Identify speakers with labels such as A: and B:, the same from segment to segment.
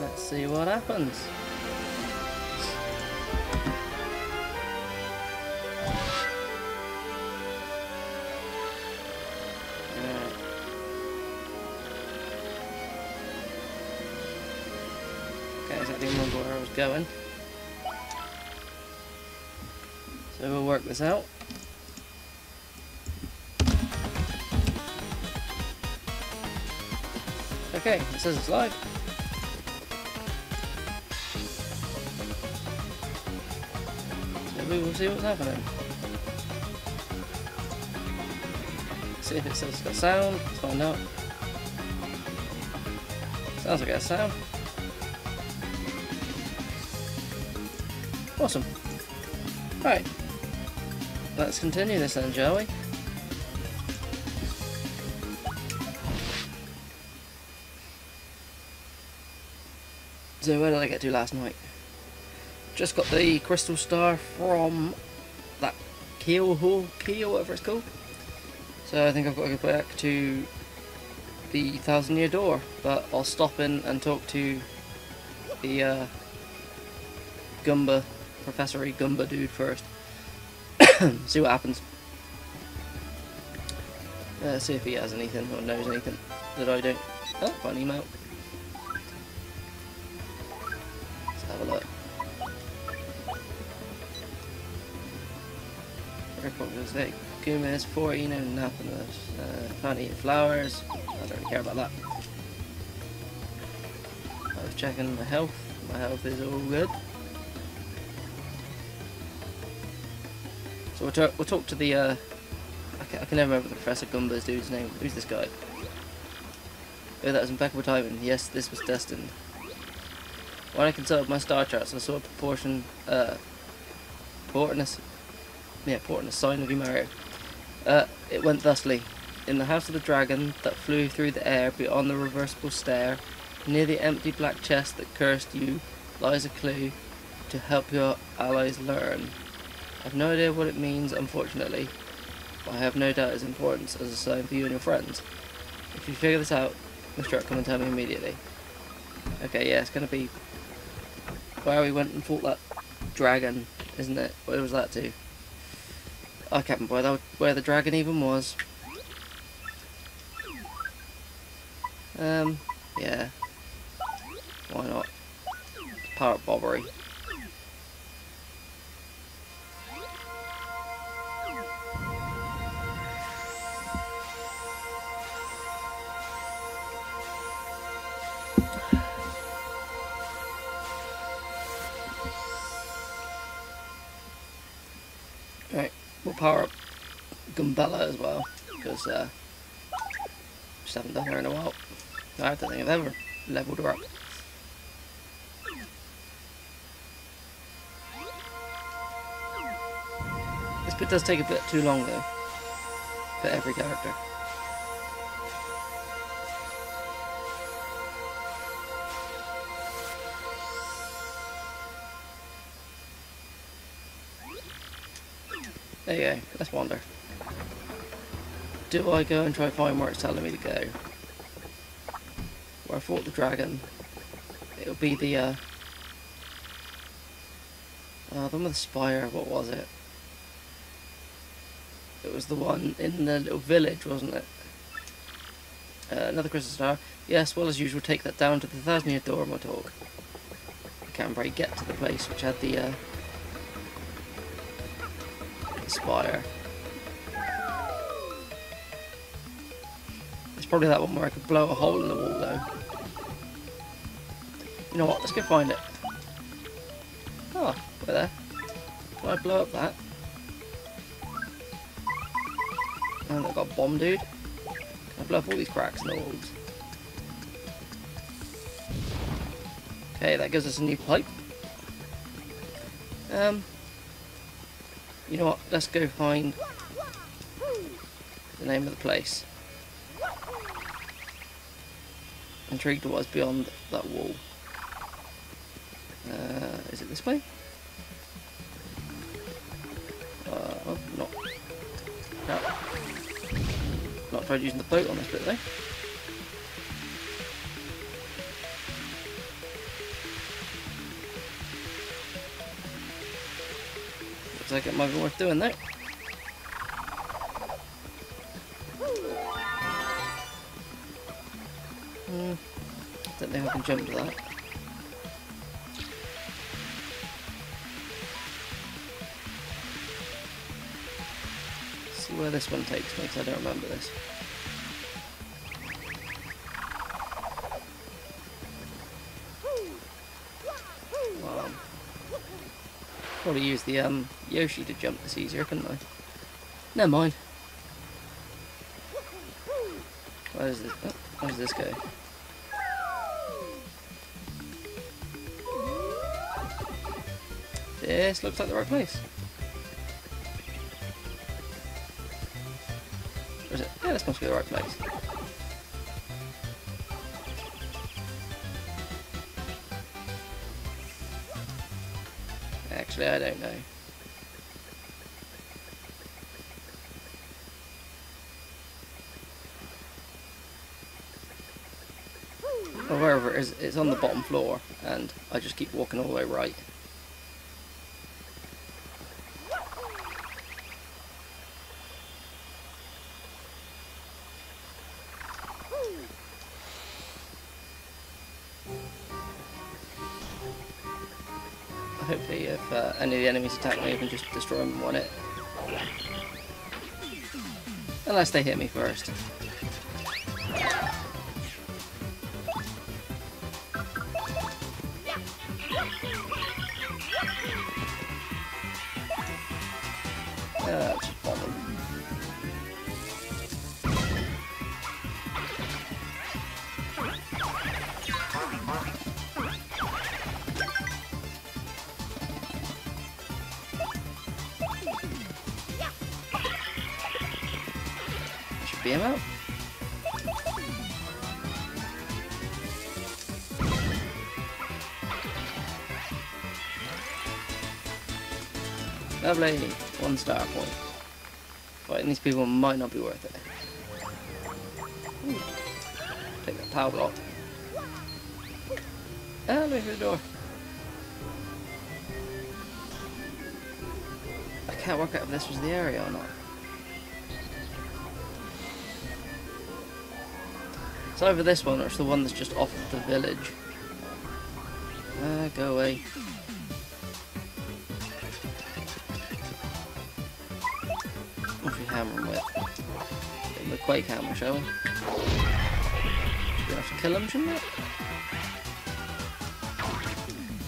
A: Let's see what happens. Okay, exactly remember where I was going. So we'll work this out. Okay, it says it's live. We will see what's happening. See if it says it's got sound. Let's find out. Sounds like it has sound. Awesome. Right. Let's continue this then, shall we? So where did I get to last night? Just got the crystal star from that Keelhaul, or whatever it's called. So I think I've got to go back to the Thousand Year Door, but I'll stop in and talk to the uh, Goomba, Professor Goomba dude first. see what happens. Uh, see if he has anything or knows anything that I don't. Oh, funny email. Airport goes there. Gomez 4, you know nothing of. Uh, eating flowers. I don't really care about that. I was checking my health. My health is all good. So we'll, talk, we'll talk to the, uh, I can, I can never remember the Professor Goomba's dude's name. Who's this guy? Oh, that was impeccable timing. Yes, this was destined. When I consulted my star charts, I saw a proportion, uh, portness, yeah, portness sign of Mario. Uh, it went thusly. In the house of the dragon that flew through the air beyond the reversible stair, near the empty black chest that cursed you, lies a clue to help your allies learn. I have no idea what it means, unfortunately, but I have no doubt its importance as a sign for you and your friends. If you figure this out, Mr. come and tell me immediately. Okay, yeah, it's gonna be where we went and fought that dragon, isn't it? Where was that to? I can't remember where, the dragon even was. Um, yeah. Why not? Pirate Bobbery. Goombella as well, because uh, just haven't done her in a while. I don't think I've ever leveled her up. This bit does take a bit too long though, for every character. There you go, let's wander. Do I go and try find where it's telling me to go? Where I fought the dragon. It'll be the, uh... Oh, the one with the spire, what was it? It was the one in the little village, wasn't it? Uh, another crystal star. Yes, well as usual, take that down to the thousand year door, my talk. I can't very get to the place which had the, uh... the spire. Probably that one where I could blow a hole in the wall, though. You know what? Let's go find it. Oh, we're there. Can I blow up that? And I've got a bomb, dude. Can I blow up all these cracks in the walls? Okay, that gives us a new pipe. Um, you know what? Let's go find the name of the place. intrigued what is beyond that wall. Uh, is it this way? Uh, oh, not. No. Not tried using the boat on this bit though. Looks like it might be worth doing that. Hmm. Don't think I can jump to that. See where this one takes me, because I don't remember this. Wow. Probably use the um Yoshi to jump this easier, couldn't I? Never mind. Where does this? Oh, where does this guy? This looks like the right place. Or is it? Yeah, this must be the right place. Actually, I don't know. Or wherever it is, it's on the bottom floor, and I just keep walking all the way right. Hopefully, if uh, any of the enemies attack me, I can just destroy them in one hit. Unless they hit me first. One star point. Fighting these people might not be worth it. Ooh. Take that power block. The door. I can't work out if this was the area or not. It's either this one or it's the one that's just off the village. Ah, go away. Hammer him with? Give him a quake hammer, shall we? We have to kill him, shouldn't it?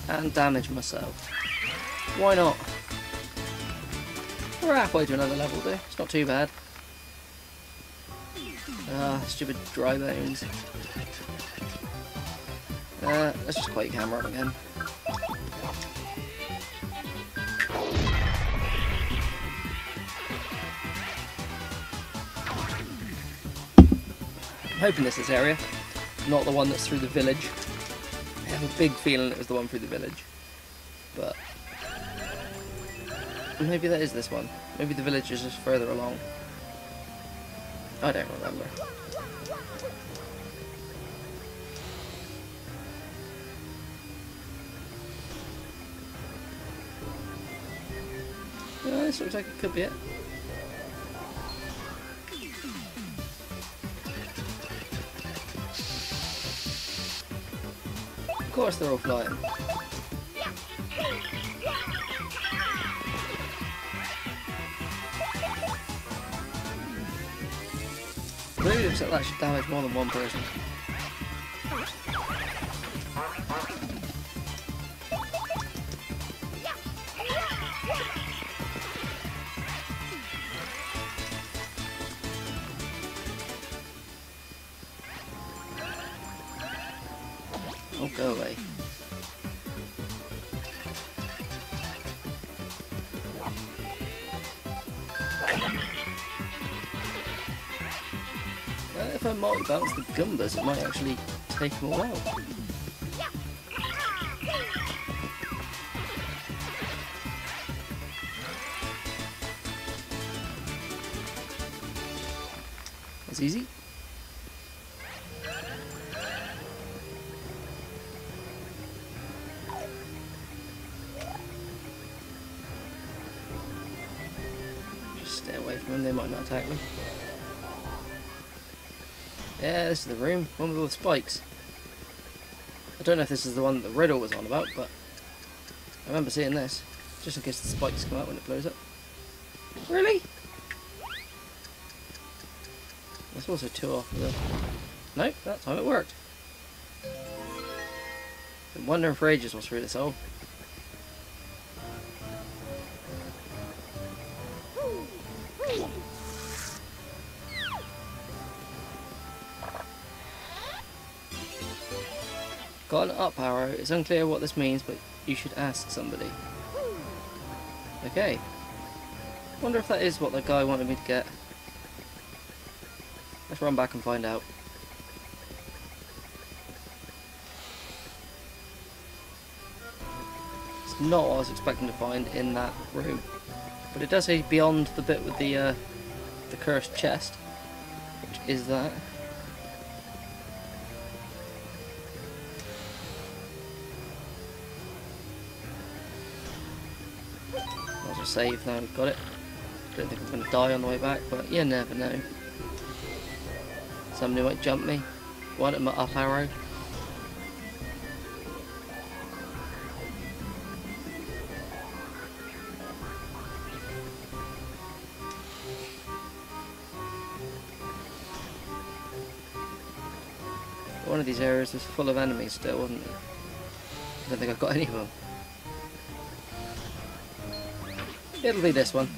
A: And damage myself. Why not? We're halfway to another level, though. It's not too bad. Ah, stupid dry bones. Uh, let's just quake hammer him again. Hoping this is area, not the one that's through the village. I have a big feeling it was the one through the village. But maybe that is this one. Maybe the village is just further along. I don't remember. Yeah, this looks like it could be it. Course they're all flying. Really looks like that should damage more than one person. Goombas, it might actually take them all out. That's easy. Just stay away from them, they might not attack me. This is the room. One with all the spikes. I don't know if this is the one that the riddle was on about, but I remember seeing this. Just in case the spikes come out when it blows up. Really? There's also two off the... Nope, that time it worked. Been wondering for ages what's through this hole. Up arrow. It's unclear what this means, but you should ask somebody. Okay. Wonder if that is what the guy wanted me to get. Let's run back and find out. It's not what I was expecting to find in that room. But it does say beyond the bit with the uh, the cursed chest. Which is that. Save now we've got it. Don't think I'm going to die on the way back, but you never know. Somebody might jump me. One at my up arrow. One of these areas was full of enemies still, wasn't it? I don't think I've got any of them. It'll be this one.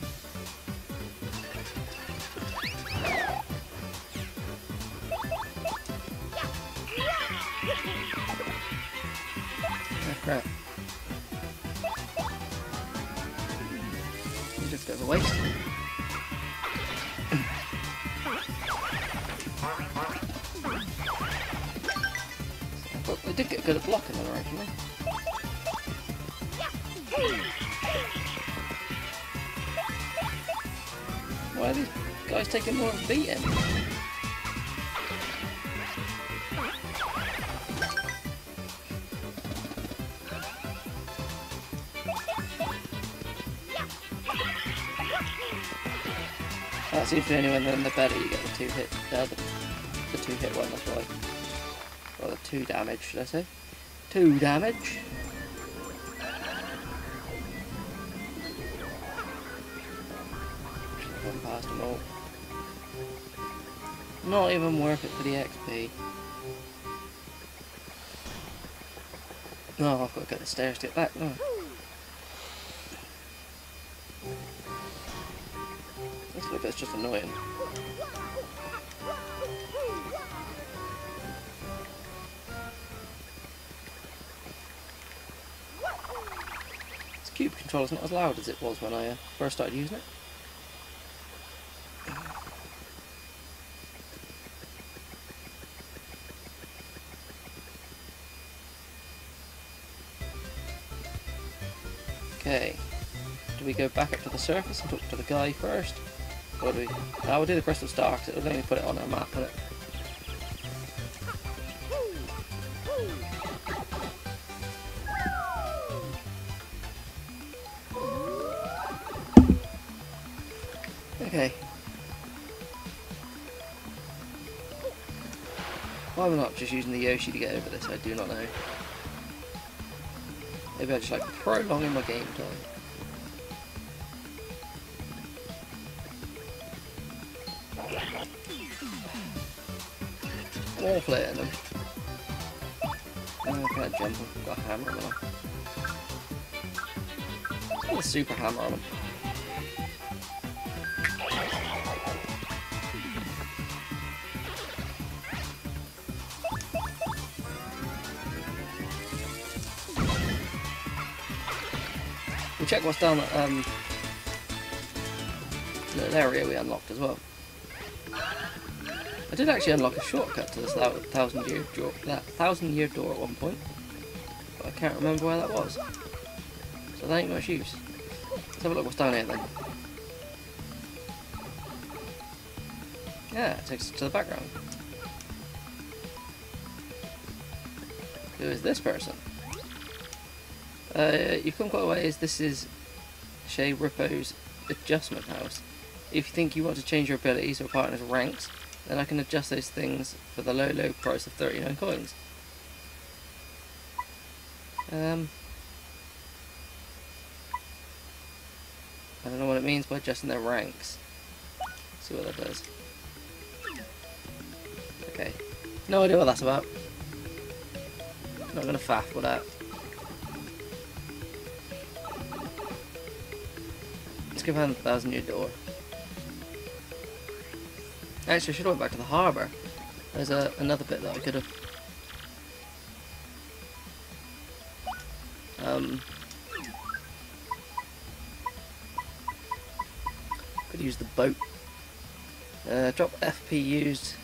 A: Be the only one then the better you get the two hit uh, the, the two hit one, that's right. Or the two damage, should I say? Two damage. Not even worth it for the XP. No, I've got to get the stairs to get back. No. This little bit's just annoying. This cube controller's not as loud as it was when I uh, first started using it. Go back up to the surface and talk to the guy first? Or do we... I will do the crystal star because it'll let me put it on our map, will it? Okay. Why am I not just using the Yoshi to get over this? I do not know. Maybe I just like prolonging my game time. Oh, can I jump? I've got a hammer on a super hammer on them. We'll check what's down that um, little area we unlocked as well. I did actually unlock a shortcut to this thousand year door, that thousand year door at one point, but I can't remember where that was. So that ain't much use. Let's have a look what's down here then. Yeah, it takes us to the background. Who is this person? Uh, you've come quite a ways. This is Chet Rippo's adjustment house. If you think you want to change your abilities or partner's ranks, then I can adjust those things for the low, low price of 39 coins. Um, I don't know what it means by adjusting their ranks. see what that does. Okay. No idea what that's about. Not gonna faff with that. Let's go find the thousand year door. Actually, I should have went back to the harbour. There's a, another bit that I could have. Um, could use the boat. Uh, drop FP used.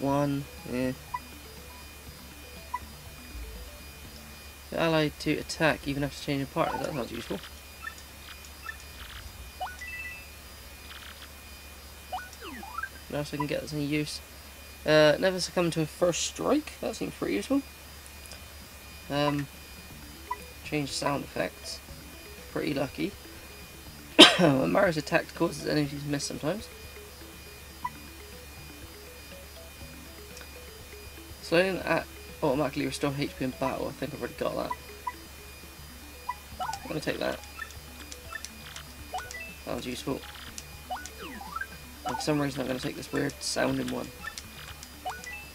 A: One, yeah. Ally to attack even after changing partner, that sounds useful. What else I can get that's any use? Uh, never succumb to a first strike, that seems pretty useful. Um, change sound effects, pretty lucky. when Mario's attacked causes enemies to miss sometimes. Slowing at automatically restore HP in battle. I think I've already got that. I'm gonna take that. That was useful. For some reason I'm gonna take this weird sounding one.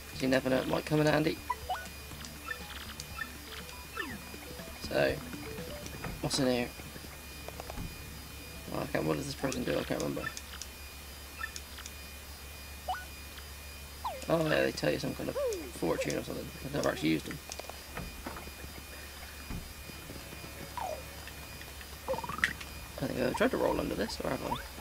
A: Because you never know, it might come in handy. So, what's in here? Oh, I can't, what does this person do? I can't remember. Oh yeah, they tell you some kind of fortune or something. I've never actually used them. I think I tried to roll under this, or have I?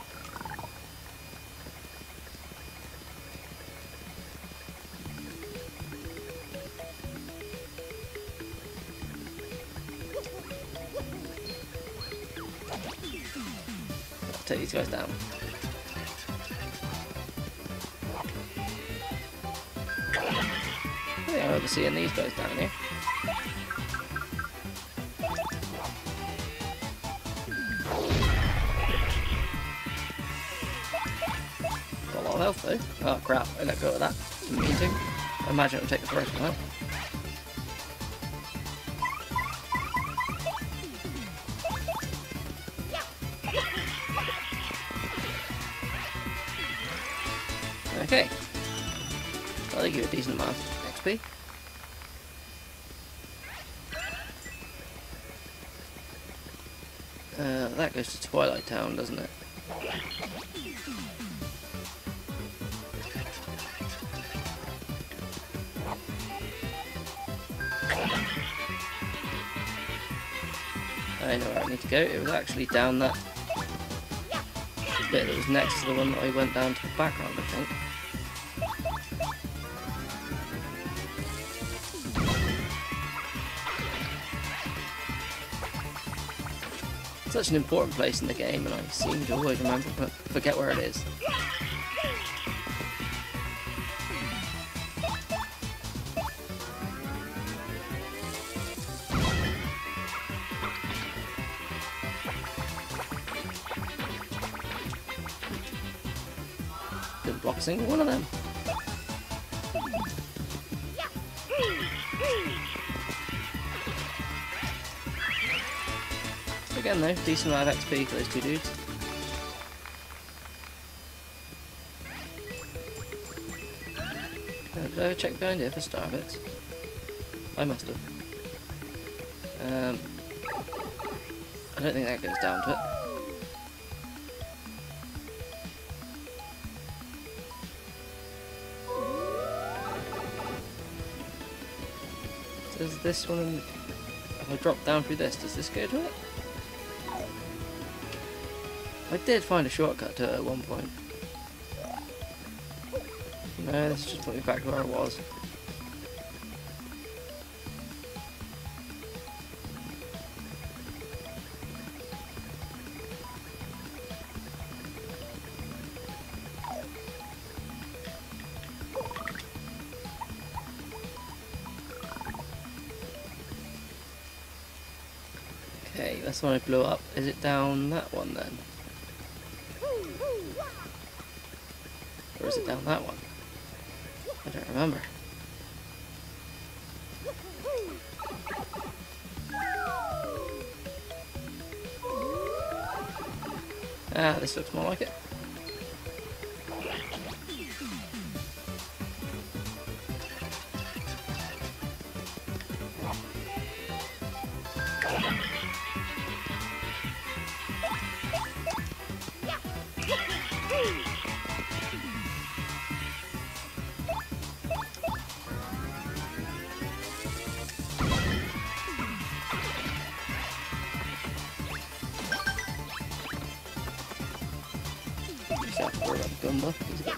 A: Seeing these guys down here. Got a lot of health though. Oh crap, I let go of that. Didn't. I imagine it'll take the one out. Okay. Well, they give a decent amount of XP. Twilight Town, doesn't it? I know where I need to go. It was actually down that bit that was next to the one that I went down to the background, I think. Such an important place in the game, and I seem to always remember, but forget where it is. Didn't block a single one of them. Again though, decent amount of XP for those two dudes. Uh, did I ever check behind here for star? I must have. Um, I don't think that goes down to it. Does this one, if I drop down through this, does this go to it? I did find a shortcut to it at one point. No, this just put me back where I was. Okay, that's the one I blew up. Is it down that one then? Is it down that one? I don't remember. Ah, this looks more like it. Goomba. He's a bit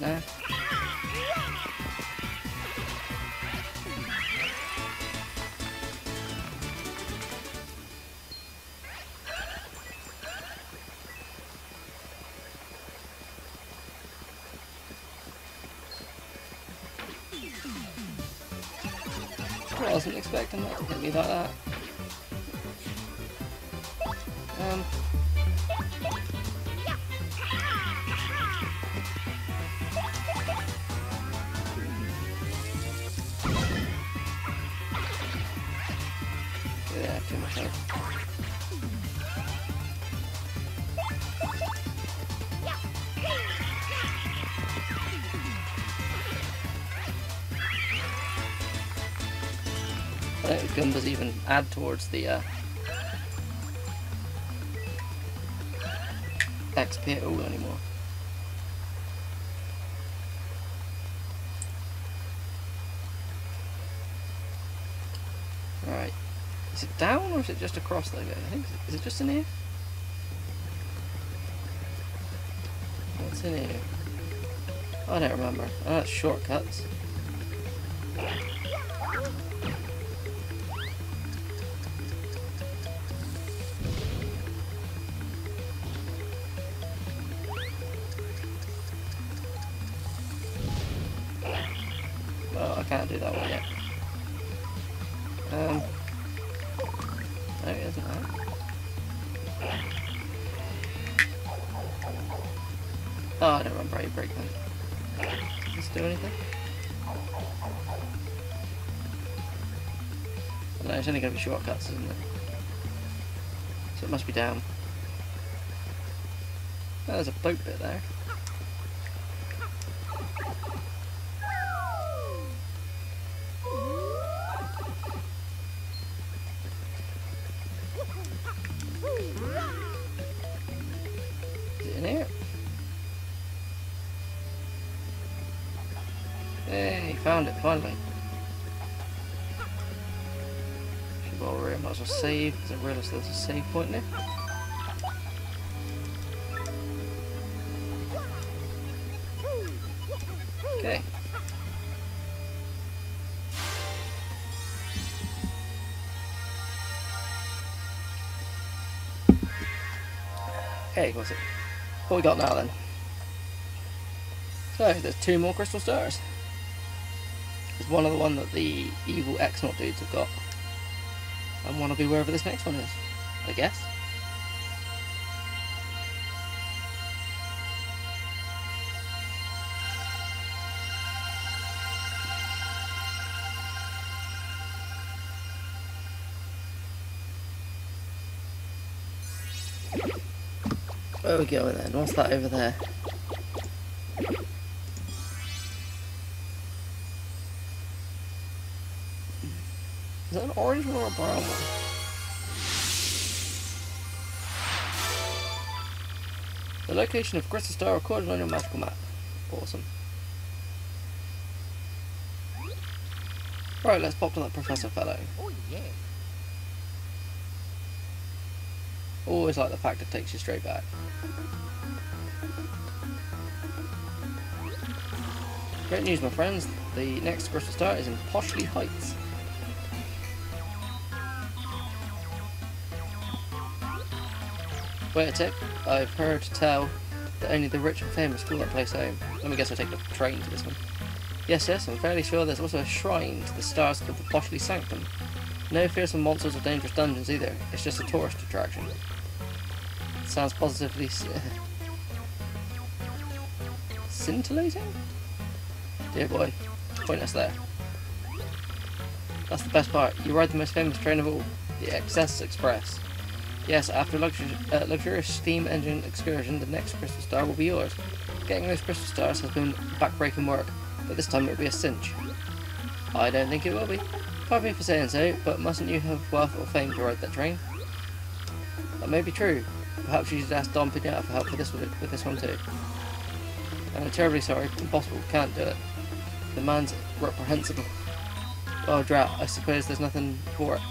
A: add towards the uh, XP at all anymore. Right. Is it down or is it just across there? I think is it just in here? What's in here? I don't remember. Oh, it's shortcuts. Shortcuts, isn't it? So it must be down. There's a boat bit there. Save, because I realised there's a save point there. Okay. Okay, what's it? What we got now then? So, there's two more crystal stars. There's one of the one that the evil X-Naut dudes have got. And one will be wherever this next one is, I guess. Where are we going then? What's that over there? Orange one or a brown one? The location of Crystal Star recorded on your magical map. Awesome. Right, let's pop to that Professor fellow.
B: Oh yeah.
A: Always like the fact it takes you straight back. Great news, my friends. The next Crystal Star is in Poshley Heights. Wait a tick. I've heard tell that only the rich and famous call that place home. Let me guess I take the train to this one. Yes, yes, I'm fairly sure there's also a shrine to the stars called the Poshley Sanctum. No fearsome monsters or dangerous dungeons either. It's just a tourist attraction. sounds positively scintillating? Dear boy, point us there. That's the best part. You ride the most famous train of all, the Excess Express. Yes, after luxuri uh, luxurious steam engine excursion, the next crystal star will be yours. Getting those crystal stars has been backbreaking work, but this time it will be a cinch. I don't think it will be. Pardon me for saying so, but mustn't you have wealth or fame to ride that train? That may be true. Perhaps you should ask Don Pianta for help with this, with this one too. I'm terribly sorry, impossible, can't do it. The man's reprehensible. Oh, drat, I suppose there's nothing for it.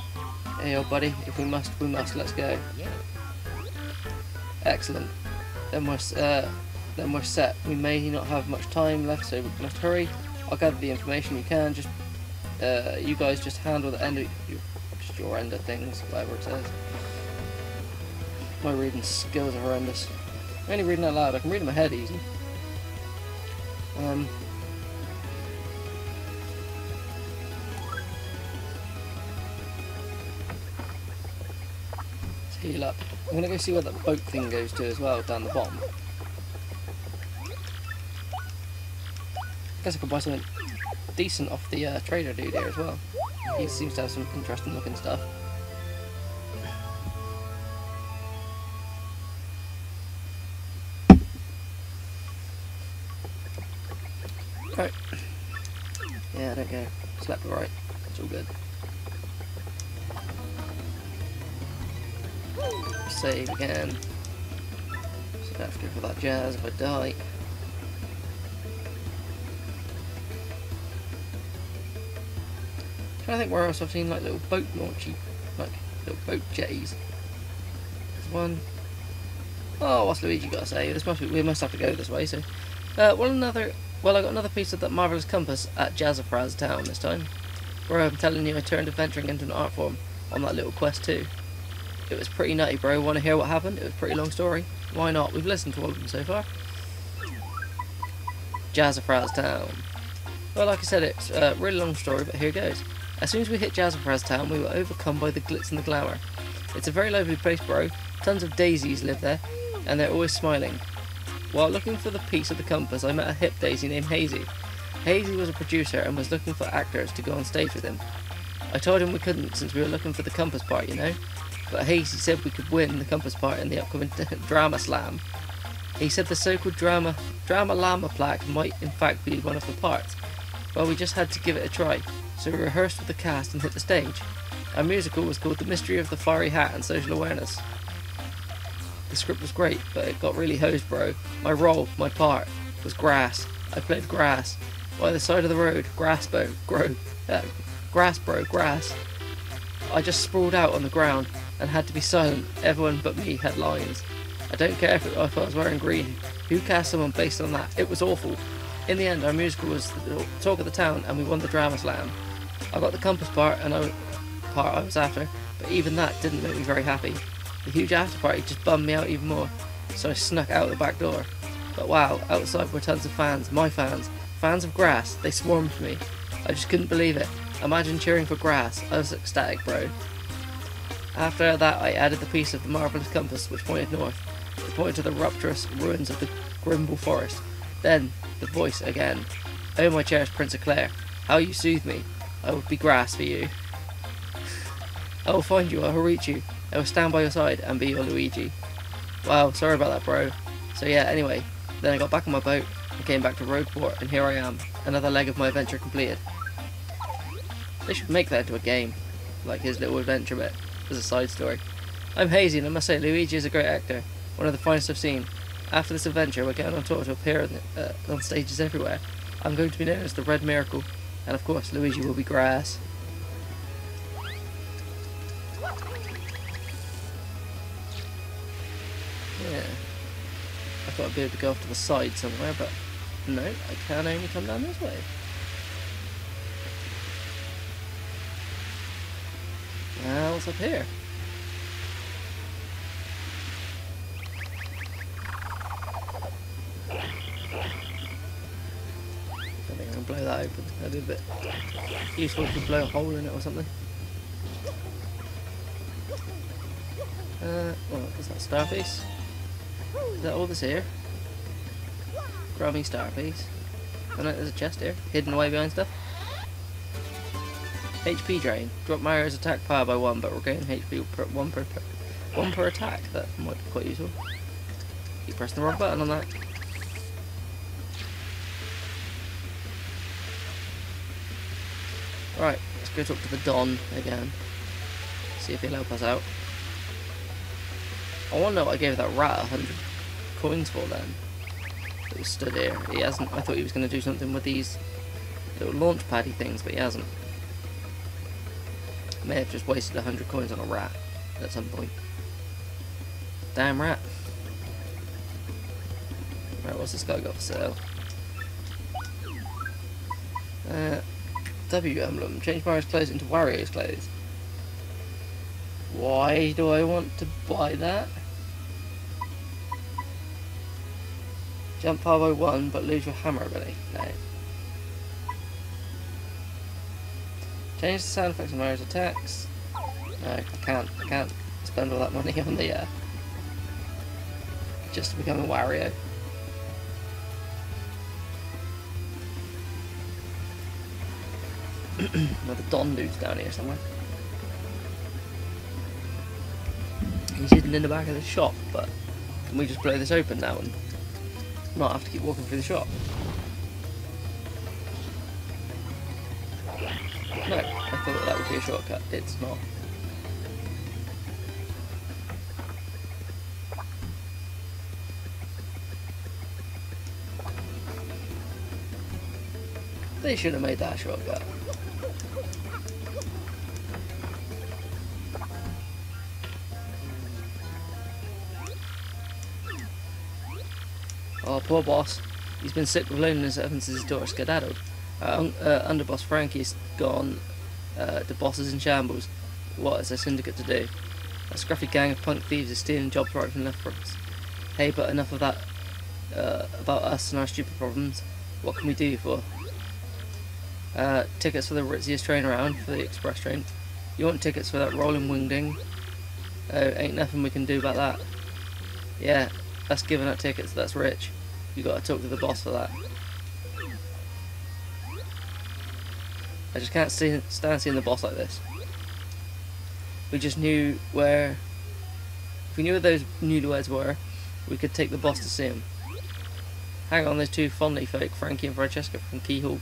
A: Hey, old buddy, if we must, we must, let's go. Excellent. Then we're, uh, then we're set. We may not have much time left, so we must hurry. I'll gather the information you can, just, uh, you guys just handle the end of, your, just your end of things, whatever it says. My reading skills are horrendous. I'm only reading out loud, I can read in my head easy. Um, heal up. I'm gonna go see where that boat thing goes to as well, down the bottom. I Guess I could buy something decent off the uh, trader dude here as well. He seems to have some interesting looking stuff. Save again. So I have to go for that jazz if I die. I think where else I've seen like little boat launchy, like little boat jetties. There's one. Oh, what's Luigi got to say? This must be, we must have to go this way. So, uh, well, another well, I got another piece of that marvellous compass at Jazzafrazz Town this time, where I'm telling you I turned adventuring into an art form on that little quest too. It was pretty nutty, bro. Want to hear what happened? It was a pretty long story. Why not? We've listened to all of them so far. Jazzafrazz Town. Well, like I said, it's a really long story, but here goes. As soon as we hit Jazzafrazz Town, we were overcome by the glitz and the glamour. It's a very lovely place, bro. Tons of daisies live there, and they're always smiling. While looking for the piece of the compass, I met a hip daisy named Hazy. Hazy was a producer and was looking for actors to go on stage with him. I told him we couldn't since we were looking for the compass part, you know. But Hazy said we could win the compass part in the upcoming drama slam. He said the so-called drama drama llama plaque might in fact be one of the parts. Well, we just had to give it a try, so we rehearsed with the cast and hit the stage. Our musical was called The Mystery of the Fiery Hat and Social Awareness. The script was great, but it got really hosed, bro. My role, my part, was grass. I played grass. By the side of the road, grass, bro, grow, uh, grass, bro, grass. I just sprawled out on the ground and had to be silent. Everyone but me had lines. I don't care if, it, if I was wearing green. Who cast someone based on that? It was awful. In the end, our musical was the talk of the town, and we won the drama slam. I got the compass part and I part I was after, but even that didn't make me very happy. The huge after party just bummed me out even more, so I snuck out the back door. But wow, outside were tons of fans, my fans, fans of grass, they swarmed me. I just couldn't believe it. Imagine cheering for grass, I was ecstatic bro. After that I added the piece of the marvellous compass which pointed north. It pointed to the rapturous ruins of the Grimble Forest. Then, the voice again. Oh my cherished Prince of Clare, how you soothe me. I would be grass for you. I will find you, I will reach you. I will stand by your side and be your Luigi. Wow, sorry about that, bro. So yeah, anyway, then I got back on my boat and came back to Rogueport, and here I am, another leg of my adventure completed. They should make that into a game, like his little adventure bit, as a side story. I'm Hazy, and I must say, Luigi is a great actor, one of the finest I've seen. After this adventure, we're getting on tour to appear on, uh, on stages everywhere. I'm going to be known as the Red Miracle, and of course, Luigi will be grass. Yeah. I thought I'd be able to go off to the side somewhere, but no, I can only come down this way. Now, what's up here? I think I'm gonna blow that open. That'd be a bit useful to blow a hole in it or something. Uh, what is that? Starpiece? Is that all that's here? Grubby Starpiece. Oh no, there's a chest here, hidden away behind stuff. HP drain. Drop Mario's attack power by one, but regain HP per, one per, per one per attack. That might be quite useful. Keep pressing the wrong button on that. Right, let's go talk to the Don again. See if he'll help us out. I know what I gave that rat a 100 coins for then. That was stood here. He hasn't. I thought he was going to do something with these little launch paddy things, but he hasn't. May have just wasted 100 coins on a rat at some point. Damn rat. Right, what's this guy got for sale? Uh, W emblem. Change Mario's clothes into Wario's clothes. Why do I want to buy that? Jump by one, but lose your hammer ability. No. Change the sound effects of Mario's attacks. No, I can't. I can't spend all that money on the uh, just to become a Wario. well, the Don dude's down here somewhere. He's hidden in the back of the shop, but can we just blow this open now and not have to keep walking through the shop? No, I thought that would be a shortcut. It's not. They should have made that a shortcut. Oh, poor boss. He's been sick with loneliness ever since his daughter skedaddled. Uh, uh, underboss Frankie's gone. Uh, the boss is in shambles. What is a syndicate to do? A scruffy gang of punk thieves is stealing jobs right from left for us. Hey, but enough of that uh, about us and our stupid problems. What can we do for? Uh, tickets for the ritziest train around, for the express train. You want tickets for that rolling wingding? Oh, ain't nothing we can do about that. Yeah, that's giving out tickets, that's rich. You gotta talk to the boss for that. I just can't see, stand seeing the boss like this. We just knew where... If we knew where those newlyweds were, we could take the boss to see him. Hang on, there's two fondly folk, Frankie and Francesca from Keyhawk.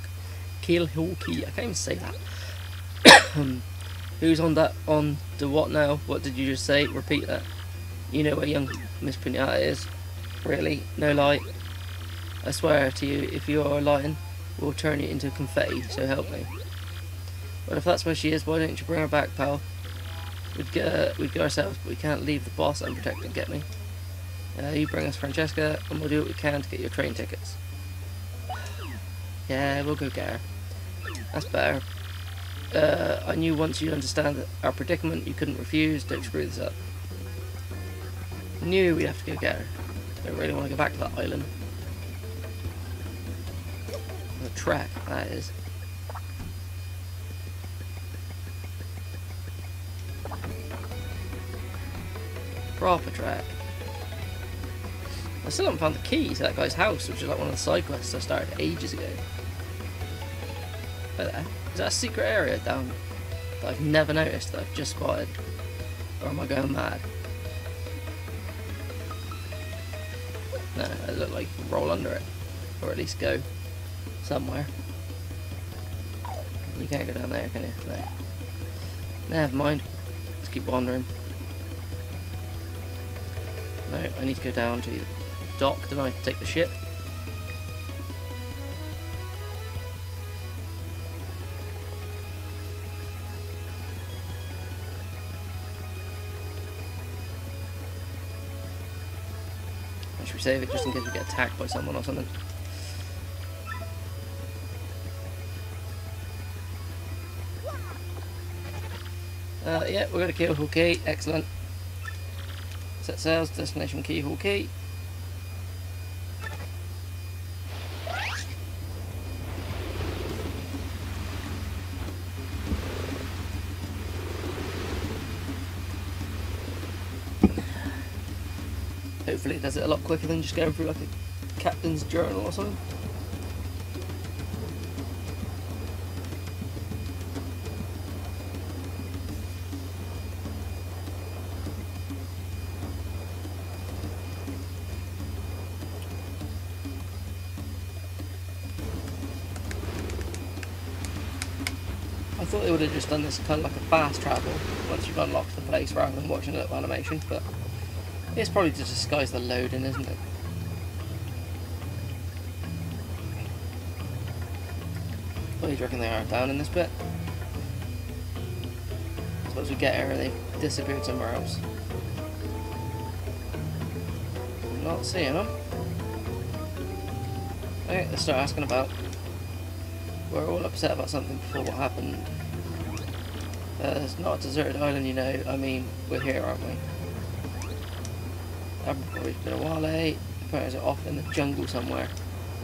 A: Keelhawkey, I can't even say that. Who's on that, on the what now? What did you just say? Repeat that. You know where young Miss Pianta is. Really? No light? I swear to you, if you are lying, we'll turn you into confetti, so help me. Well, if that's where she is, why don't you bring her back, pal? We'd get, uh, we'd go ourselves, but we can't leave the boss unprotected, get me? Uh, you bring us Francesca, and we'll do what we can to get your train tickets. yeah, we'll go get her. That's better. Uh, I knew once you'd understand our predicament, you couldn't refuse. Don't screw this up. Knew we'd have to go get her. Don't really want to go back to that island. The track, that is. Proper track. I still haven't found the key to that guy's house, which is like one of the side quests I started ages ago. Right there. Uh, is that a secret area down that I've never noticed that I've just spotted? Or am I going mad? No, it looked like roll under it. Or at least go somewhere. You can't go down there, can you? No. Never mind. Let's keep wandering. I need to go down to the dock, don't I, to take the ship? I should save it just in case we get attacked by someone or something. Uh, yeah, we're going to Keelhaul Key. Excellent. Set sails, destination Keelhaul Key. Hopefully it does it a lot quicker than just going through like a captain's journal or something. Have just done this kind of like a fast travel once you've unlocked the place rather than watching a little animation, but it's probably to disguise the loading, isn't it? What do you reckon they are down in this bit? Suppose we get here they've disappeared somewhere else. Not seeing them. Okay, let's start asking about we're all upset about something before what happened. Uh, it's not a deserted island, you know. I mean, we're here, aren't we? It's been a while, eh? Apparently, it's off in the jungle somewhere.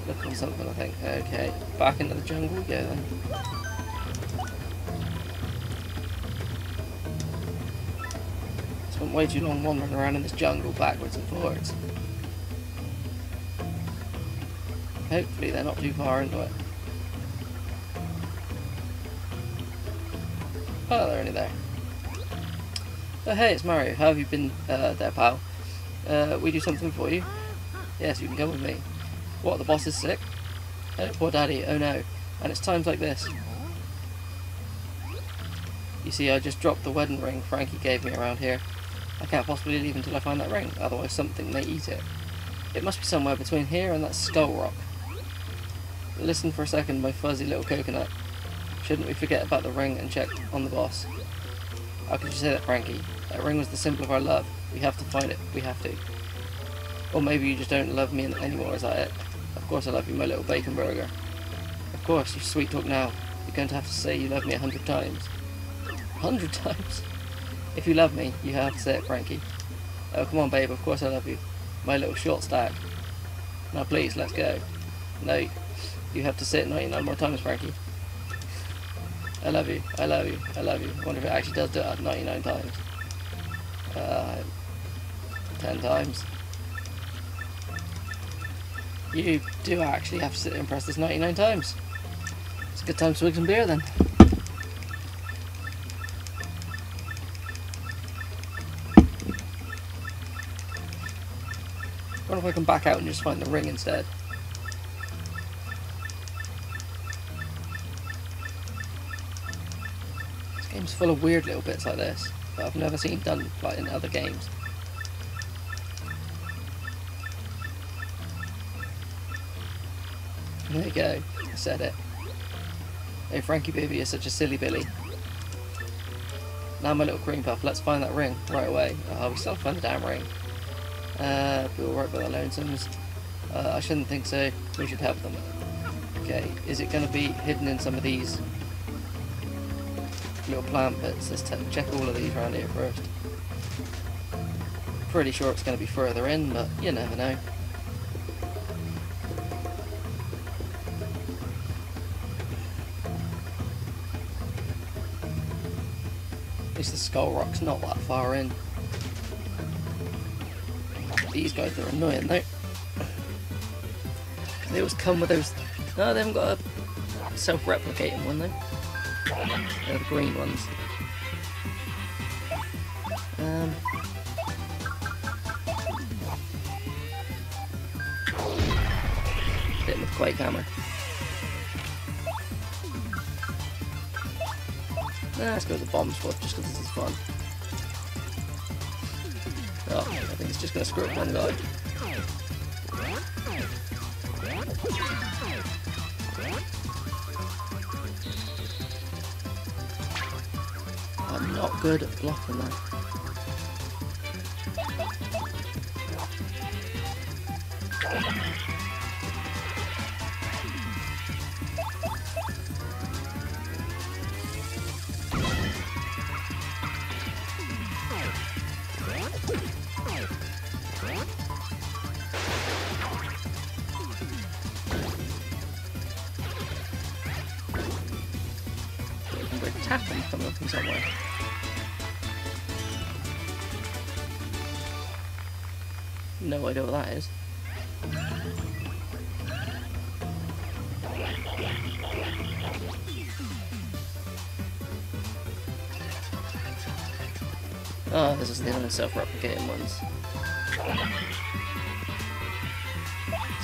A: Looking for something, I think. Okay, back into the jungle we go then. Spent way too long wandering around in this jungle backwards and forwards. Hopefully, they're not too far into it. Oh, they're only there. Oh, hey, it's Mario. How have you been uh, there, pal? Uh, we do something for you? Yes, you can come with me. What, the boss is sick? Oh, poor daddy, oh no. And it's times like this. You see, I just dropped the wedding ring Frankie gave me around here. I can't possibly leave until I find that ring, otherwise something may eat it. It must be somewhere between here and that skull rock. Listen for a second, my fuzzy little coconut. Shouldn't we forget about the ring and check on the boss? How could you say that, Frankie? That ring was the symbol of our love. We have to find it. We have to. Or maybe you just don't love me anymore, is that it? Of course I love you, my little bacon burger. Of course, you sweet talk now. You're going to have to say you love me a hundred times. A hundred times? If you love me, you have to say it, Frankie. Oh, come on, babe, of course I love you. My little short stack. Now please, let's go. No, you have to say it 99 more times, Frankie. I love you, I love you, I love you. I wonder if it actually does do it 99 times. Uh, 10 times. You do actually have to sit and press this 99 times. It's a good time to swig some beer then. wonder if I can back out and just find the ring instead. game's full of weird little bits like this that I've never seen done like in other games. There you go, I said it. Hey Frankie baby, you're such a silly Billy. Now my little cream puff, let's find that ring right away. Oh, we still find the damn ring. Uh, be alright by the lonesomes. Uh, I shouldn't think so. We should help them. Okay, is it going to be hidden in some of these little plant bits. Let's check all of these around here first. Pretty sure it's going to be further in, but you never know. At least the skull rock's not that far in. These guys are annoying though. They always come with those... No, they haven't got a self-replicating one though. They're the green ones. Um, hit with Quake Hammer. Nah, let's go with the bomb squad just because this is fun. Oh, I think it's just going to screw up one guy. Good at blocking that. Self-replicating ones.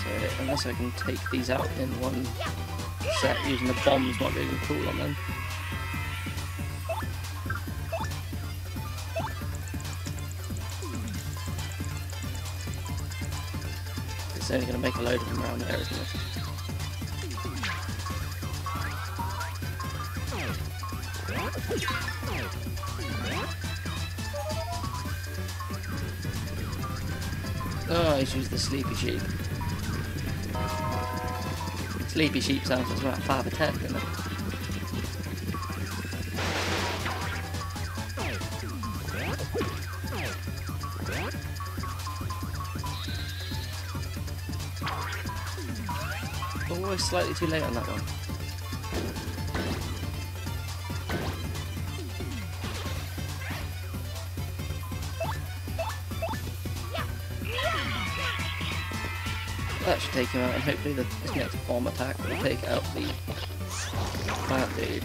A: So, unless I can take these out in one set using the bombs might be really cool on them. It's only going to make a load of them around there, isn't it? He's used the sleepy sheep. Sleepy sheep sounds like about Father Ted, doesn't it? Always slightly too late on that one. And hopefully the, next bomb attack will take out the plant dude.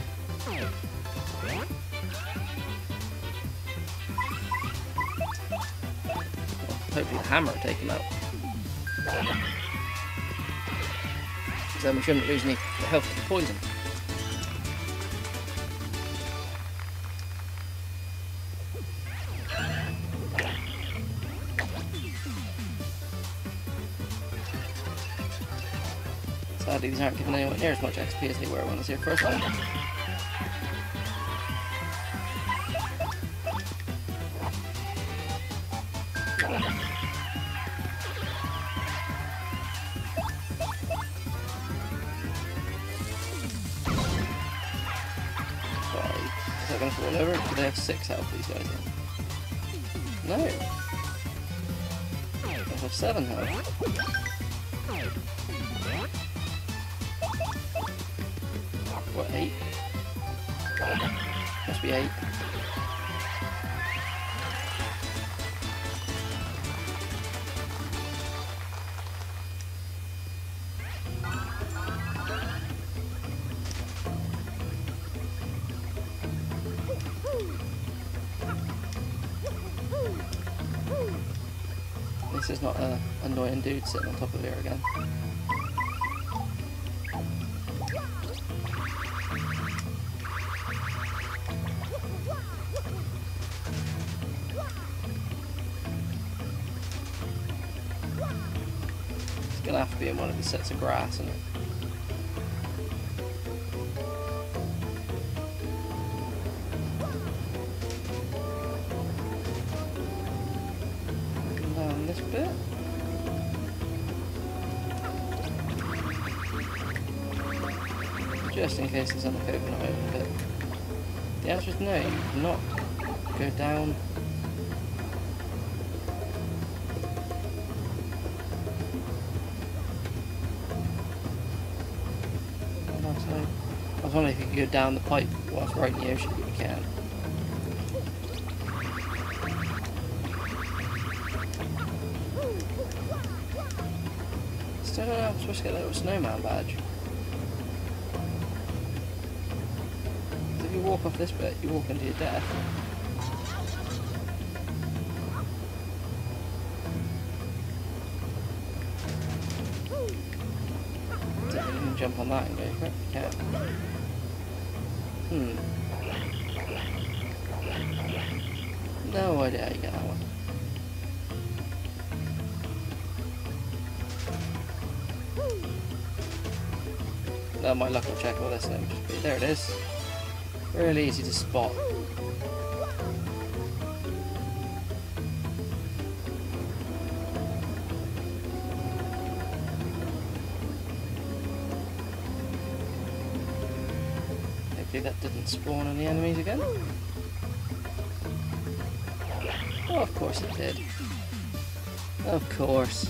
A: hopefully the hammer will take him out. Then we shouldn't lose any health to the poison. These aren't giving anyone near as much XP as they were when I was here first. Is that going to fall over? Do they have six health, these guys? Then? No. They have seven health. Must. This is not a annoying dude sitting on top of here again. Sets of grass, isn't it? Down this bit. Just in case there's an down the pipe whilst right in the ocean, but you can. Still don't know I'm supposed to get a little snowman badge. If you walk off this bit, you walk into your death. Jump on that and go can. Hmm. No idea how you get that one. No, my luck will check all this then. There it is. Really easy to spot. Spawn any enemies again. Oh, of course it did. Of course.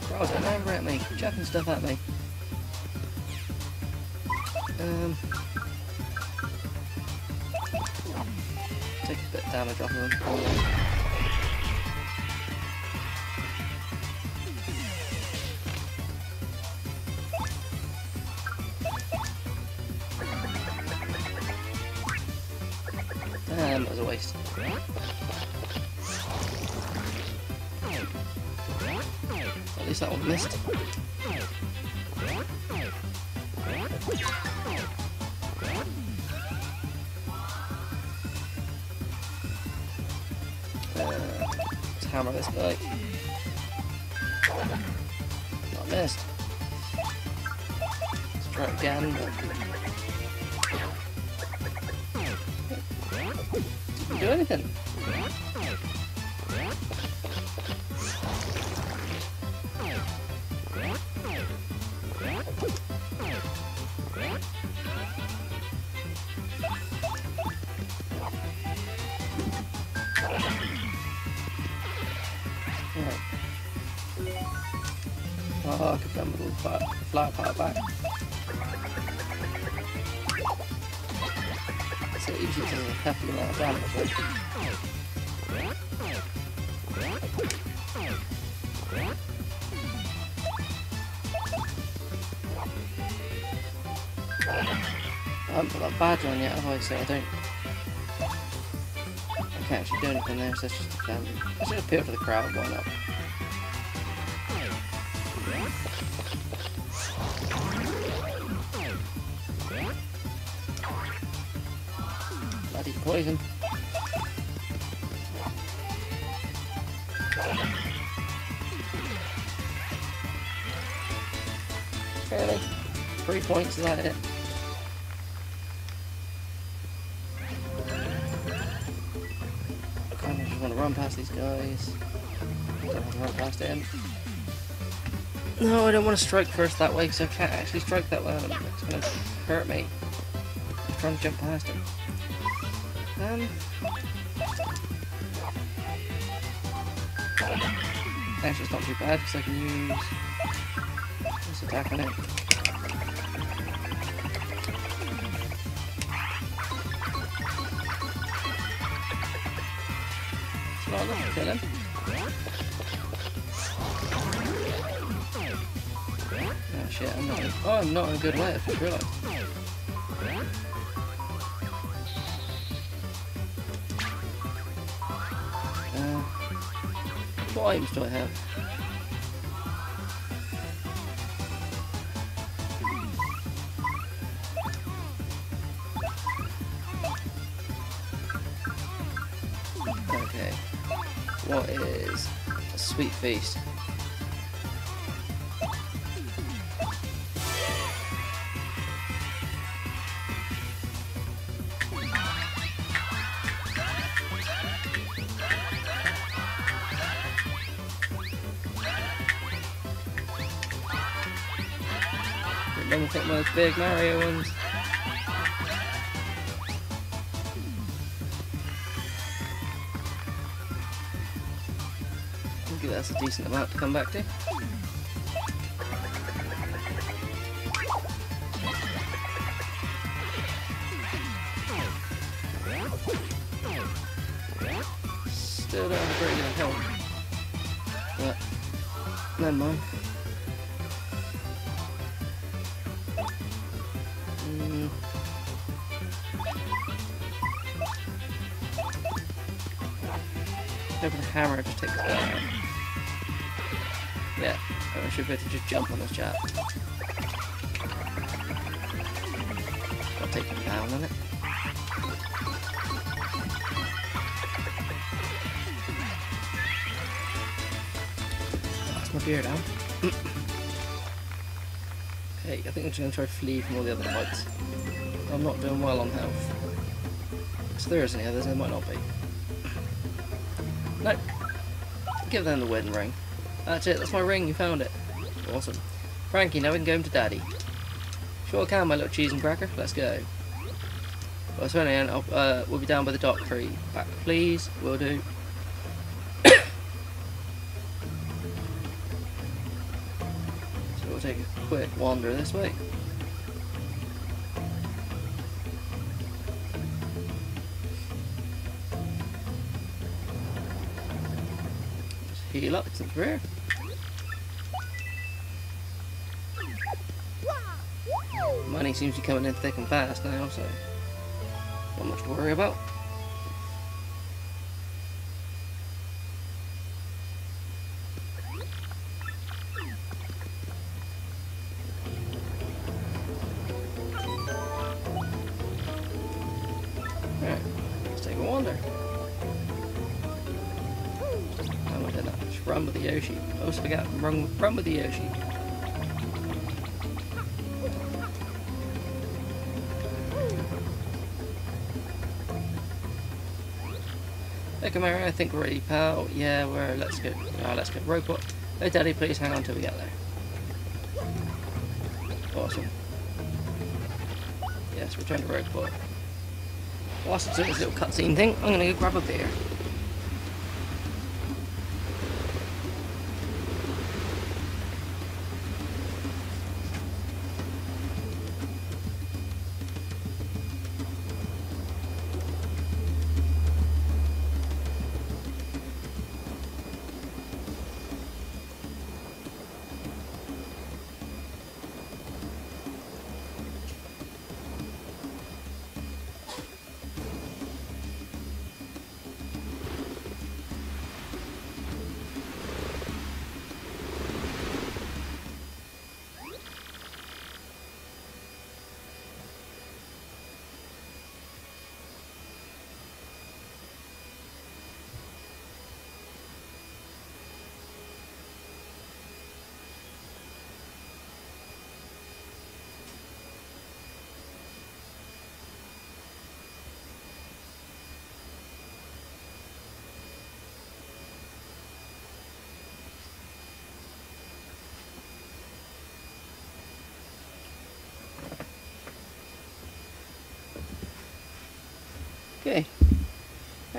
A: Throws it over at me, chucking stuff at me. Um, take a bit of damage off of him. Haven't put that badge on yet, have I? So I don't. I can't actually do anything there, so that's just a damage. I should appeal to the crowd, why not? Bloody poison. Really? Three points, is that it? Guys. Don't. No, I don't want to strike first that way because I can't actually strike that way. It's going to hurt me. I'm trying to jump past him. Um. Actually, it's not too bad because I can use this attack on it. Kill him. Oh shit, I'm not in, oh, I'm not in a good way, I just realised. Uh, what items do I have? Sweet? Don't take those big Mario ones. That's a decent amount to come back to. Still don't have a great deal of health. But, never mind. Mm. Open the hammer, just take this guy out. Yeah, I should be able to just jump on this chap. I'll take him down on it. That's my beard out. Okay, I think I'm just going to try to flee from all the other fights. I'm not doing well on health. So there isn't any others, there might not be. No. Give them the wedding ring. That's it, that's my ring, you found it. Awesome. Frankie, now we can go home to Daddy. Sure can, my little cheese and cracker. Let's go. Well, certainly, and uh, we'll be down by the dock. tree. Back, please. Will do. so we'll take a quick wander this way. Just heal up since we're. Seems to be coming in thick and fast now, so not much to worry about. Alright, let's take a wander. I did that. Just run with the Yoshi. Always forget, run, run with the Yoshi. Think we're ready, pal. Yeah, we're. Let's go. Uh, let's go. Rogueport. Hey, Daddy, please hang on till we get there. Awesome. Yes, return to Rogueport. Whilst it's doing this little cutscene thing, I'm gonna go grab a beer.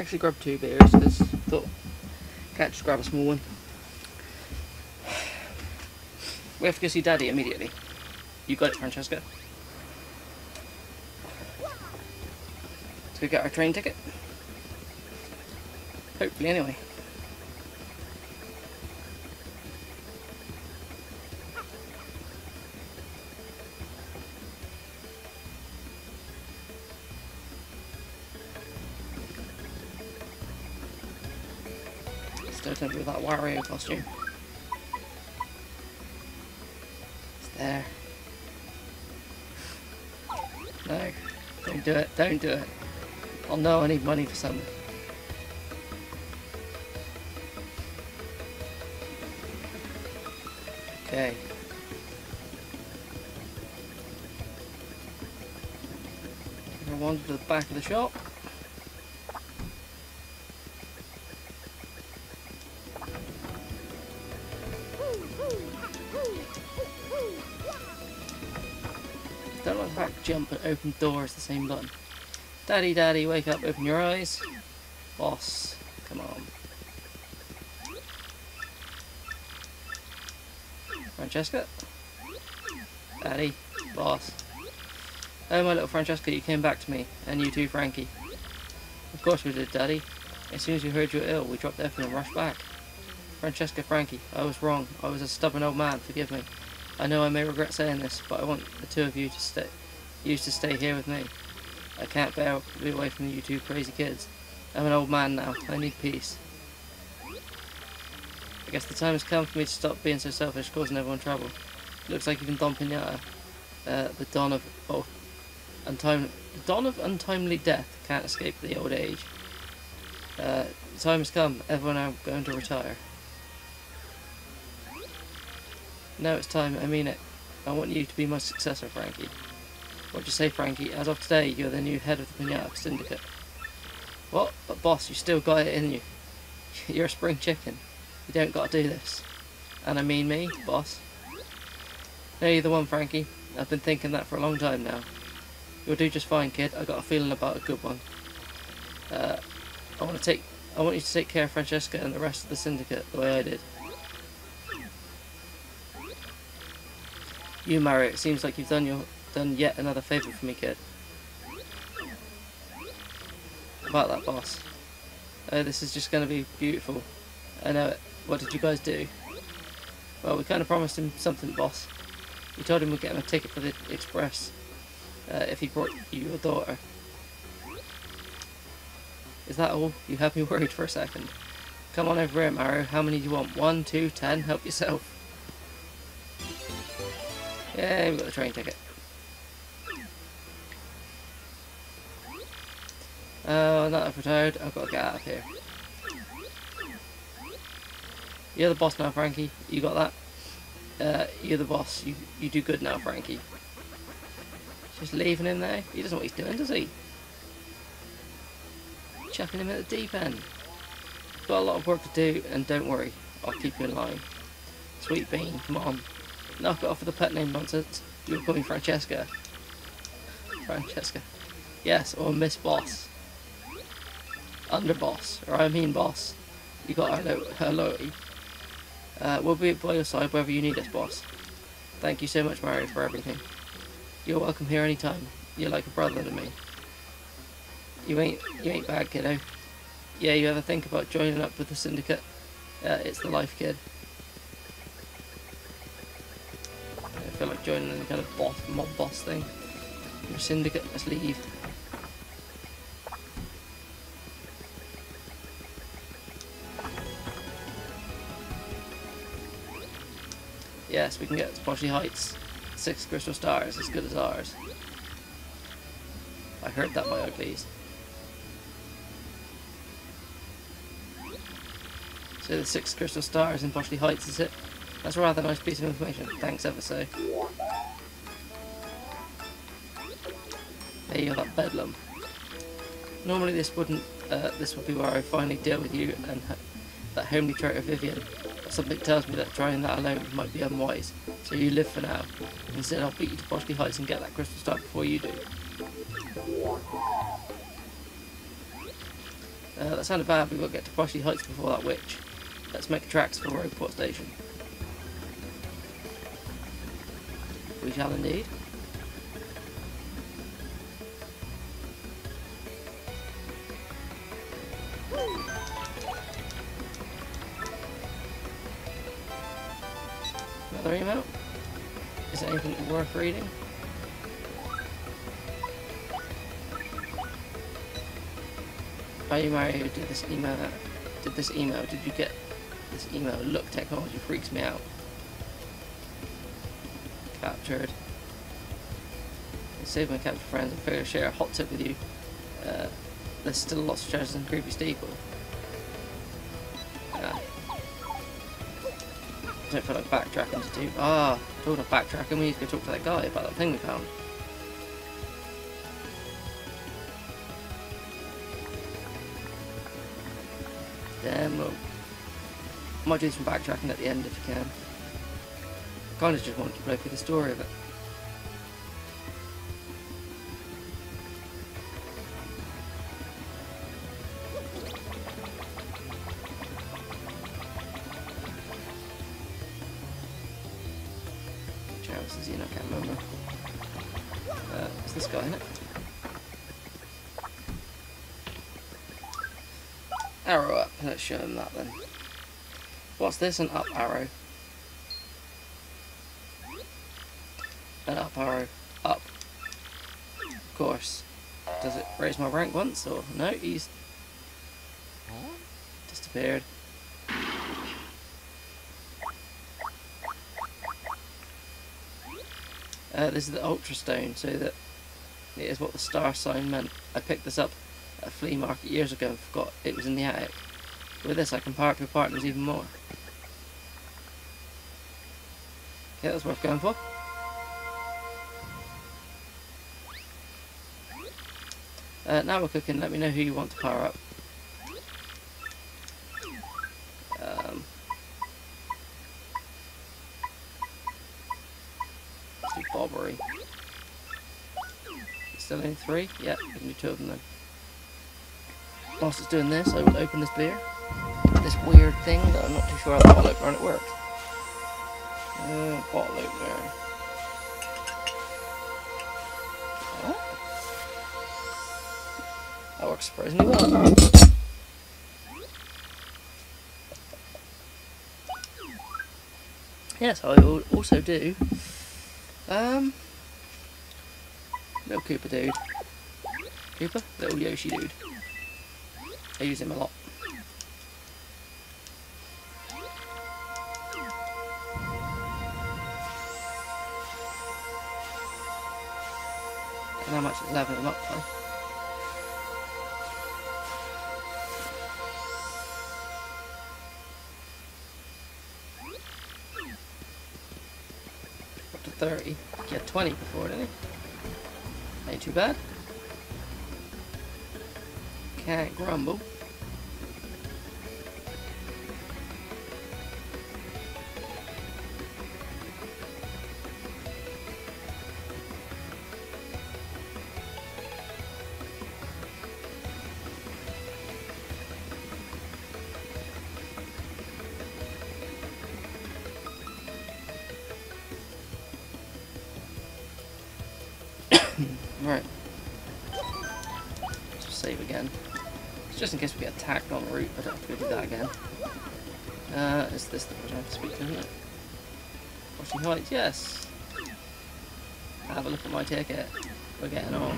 A: Actually grabbed two beers because thought can't just grab a small one. We have to go see Daddy immediately. You got it, Francesca. Let's go get our train ticket. Hopefully, anyway. Wario costume. It's there. No, don't do it, don't do it. I'll know I need money for something. Okay. I wander to the back of the shop. And open doors the same button. Daddy, daddy, wake up, open your eyes. Boss, come on. Francesca? Daddy, boss. Oh, my little Francesca, you came back to me. And you too, Frankie. Of course we did, Daddy. As soon as we heard you were ill, we dropped everything and rushed back. Francesca, Frankie, I was wrong. I was a stubborn old man, forgive me. I know I may regret saying this, but I want the two of you to stay, you to stay here with me. I can't bear to be away from you two crazy kids. I'm an old man now. I need peace. I guess the time has come for me to stop being so selfish, causing everyone trouble. looks like even Don Pianta, uh, the dawn of oh, untime, the dawn of untimely death, can't escape the old age. Uh, time has come. Everyone are going to retire. Now it's time, I mean it. I want you to be my successor, Frankie. What do you say, Frankie? As of today, you're the new head of the Pianta Syndicate. What? But boss, you still got it in you. You're a spring chicken. You don't got to do this. And I mean me, boss. No, you're the one, Frankie. I've been thinking that for a long time now. You'll do just fine, kid. I got a feeling about a good one. Uh, I want to take. I want you to take care of Francesca and the rest of the syndicate the way I did. You, Mario, it seems like you've done your done yet another favour for me, kid. About that boss. Oh, this is just going to be beautiful. I know it. What did you guys do? Well, we kind of promised him something, boss. We told him we'd get him a ticket for the express uh, if he brought you your daughter. Is that all? You have me worried for a second. Come on over here, Mario. How many do you want? One, two, ten? Help yourself. Yeah, we got the train ticket. Oh, not I've retired. I've got to get out of here. You're the boss now, Frankie. You got that? Uh, you're the boss. You you do good now, Frankie. Just leaving him there. He doesn't know what he's doing, does he? Chucking him at the deep end. Got a lot of work to do, and don't worry, I'll keep you in line. Sweet Bean, come on. Knock it off with the pet name nonsense. You're calling Francesca. Francesca. Yes, or Miss Boss. Underboss, or I mean boss. You got her, her loyalty. Uh, we'll be by your side wherever you need us, boss. Thank you so much, Mario, for everything. You're welcome here anytime. You're like a brother to me. You ain't you ain't bad, kiddo. Yeah, you ever think about joining up with the syndicate? Uh, it's the life, kid. I feel like joining any kind of boss, mob boss thing. Your syndicate, let's leave. Yes, we can get Poshley Heights. Six crystal stars, as good as ours. I heard that by Uglies. So the six crystal stars in Poshley Heights, is it? That's a rather nice piece of information. Thanks ever so. There you go, that bedlam. Normally this wouldn't, uh, this would be where I finally deal with you and that homely traitor Vivian. Something tells me that trying that alone might be unwise. So you live for now. Instead I'll beat you to Poshley Heights and get that crystal star before you do. Uh, that sounded bad, we've got to get to Poshley Heights before that witch. Let's make tracks for Rogueport Station. We shall indeed. Worth reading? Are you Mario did this email did this email, did you get this email? Look, technology freaks me out. Captured. Save my captured friends and figure share a hot tip with you. Uh, there's still lots of treasures in Creepy Steeple. I don't feel like backtracking to do. Ah, talking of backtracking, we need to go talk to that guy about that thing we found. Damn, well, might do some backtracking at the end if you can. I Kind of just want to play through the story of it. What's this? An up arrow. An up arrow. Up. Of course. Does it raise my rank once or no? He's disappeared. Uh, this is the Ultra Stone, so that it is what the star sign meant. I picked this up at a flea market years ago and forgot it was in the attic. With this I can power up your partners even more. Okay, that's worth going for. Uh, now we're cooking, let me know who you want to power up. Um, let's do Bobbery. Still only three? Yeah, we can do two of them then. Whilst it's doing this, I will open this beer. This weird thing that I'm not too sure how the bottle opener it works. Mm, there. Oh. That works surprisingly well. Yes, I will also do. Um, little Koopa dude. Koopa? Little Yoshi dude. I use him a lot. It's up by. Up to 30. He had 20 before, didn't he? Ain't too bad. Can't grumble. Heights, yes. Have a look at my ticket. We're getting on.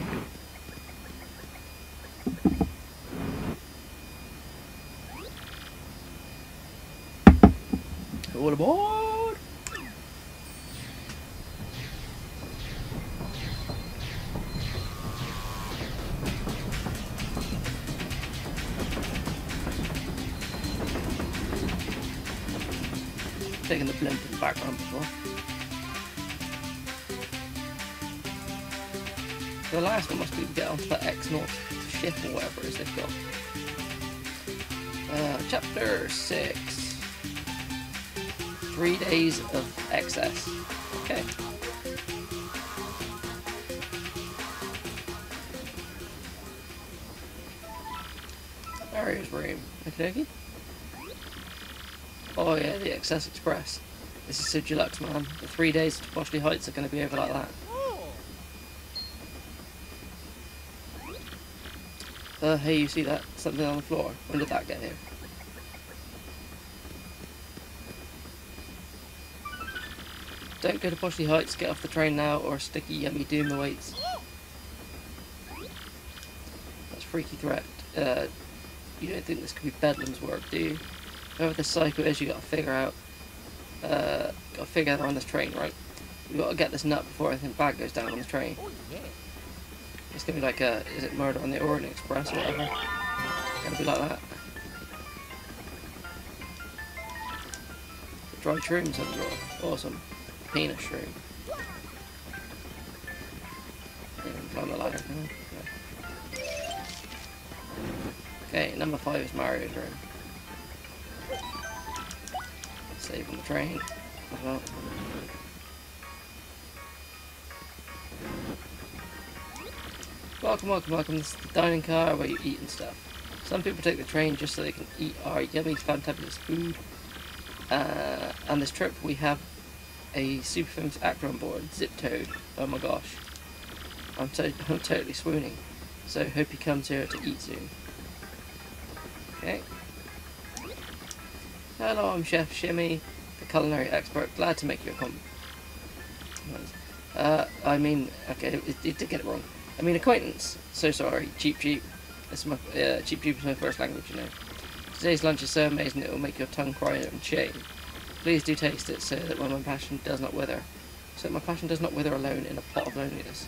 A: Uh, chapter 6. Three days of excess. Okay. Mario's room. Okay. Oh yeah, the Excess Express. This is so deluxe, man. The three days to Poshley Heights are going to be over like that. Uh, hey, you see that? Something on the floor. When did that get here? Don't go to Poshley Heights, get off the train now, or sticky yummy doom awaits. That's freaky threat. Uh, you don't think this could be Beldam's work, do you? Whoever this psycho is, you gotta figure out. Uh, gotta figure out on this train, right? We gotta get this nut before anything bad goes down on the train. It's gonna be like a, is it Murder on the Orient Express or whatever? It's gonna be like that. Dry shrooms on drawer. Awesome. Penis shroom. Climb the ladder. Okay, number five is Mario's room. Save on the train as well. Welcome, welcome, welcome. This is the dining car where you eat and stuff. Some people take the train just so they can eat our yummy, fantabulous food. Uh, on this trip, we have a super famous actor on board, Zip Toad. Oh my gosh. I'm, to- I'm totally swooning. So, hope he comes here to eat soon. Okay. Hello, I'm Chef Shimmy, the culinary expert. Glad to make you a com. Uh, I mean, okay, it, it did get it wrong. I mean acquaintance. So sorry, cheap cheap. This is my uh, cheap cheap is my first language, you know. Today's lunch is so amazing it will make your tongue cry in shame. Please do taste it so that when my passion does not wither, so that my passion does not wither alone in a pot of loneliness.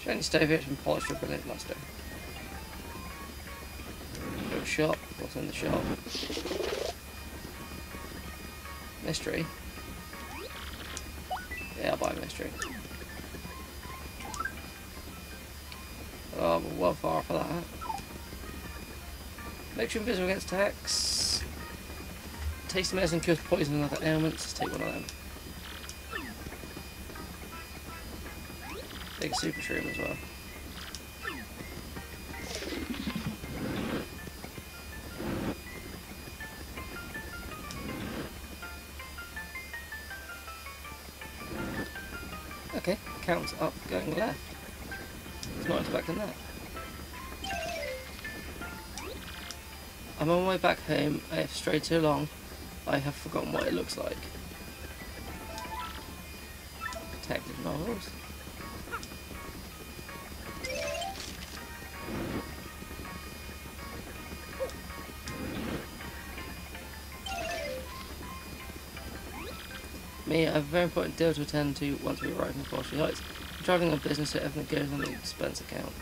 A: Shiny stove here been polished with brilliant luster. Little shop. What's in the shop? Mystery. Yeah, I'll buy mystery. Oh, but well far for that. Make you invisible against attacks. Taste medicine cures poison and other ailments. Let's take one of them. Take a super shroom as well. Okay, counts up, going left. Not that. I'm on my way back home. I have strayed too long. I have forgotten what it looks like. Detective novels. Me, I have a very important deal to attend to once we arrive in Forestry Heights. Travelling on business, so everything goes on the expense account.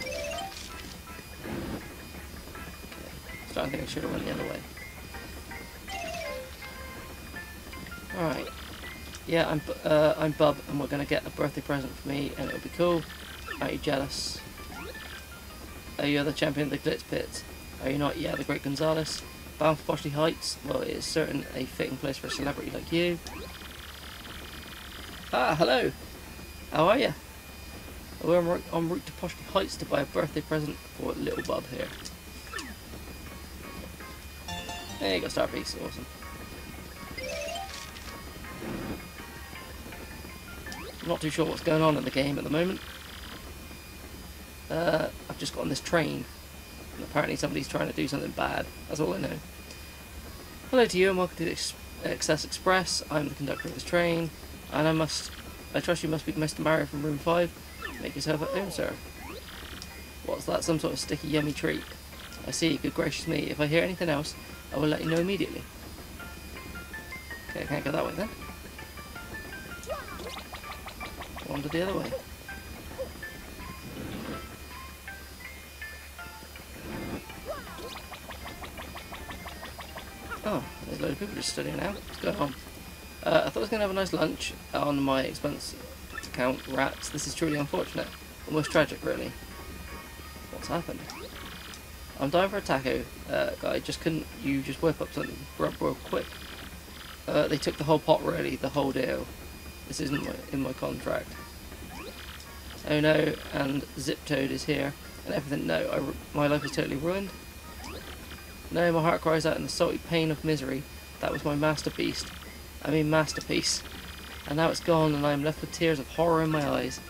A: Okay. Starting to think I should have went the other way. Alright. Yeah, I'm, uh, I'm Bub, and we're going to get a birthday present for me, and it'll be cool. Are you jealous? Are you the champion of the Glitz Pits? Are you not? Yeah, the great Gonzalez. Poshley Heights? Well, it is certain a fitting place for a celebrity like you. Ah, hello. How are you? We're en route- en route to Poshley Heights to buy a birthday present for little Bub here. There you go, star piece. Awesome. Not too sure what's going on in the game at the moment. Uh, I've just got on this train apparently somebody's trying to do something bad. That's all I know. Hello to you and welcome to the Ex- Excess Express. I'm the conductor of this train, and I must, I trust you must be Mr. Mario from room 5. Make yourself at home, sir. What's that, some sort of sticky yummy treat? I see, good gracious me. If I hear anything else, I will let you know immediately. Okay, I can't go that way then. Wander the other way. Of people just studying now. What's going on? Uh, I thought I was going to have a nice lunch on my expense account. Rats, this is truly unfortunate. Almost tragic, really. What's happened? I'm dying for a taco, uh, guy. Just couldn't you just whip up something real, real quick? Uh, they took the whole pot, really, the whole deal. This isn't my, in my contract. Oh no, and Zip Toad is here, and everything. No, I, my life is totally ruined. No, my heart cries out in the salty pain of misery. That was my masterpiece. I mean masterpiece. And now it's gone and I am left with tears of horror in my eyes.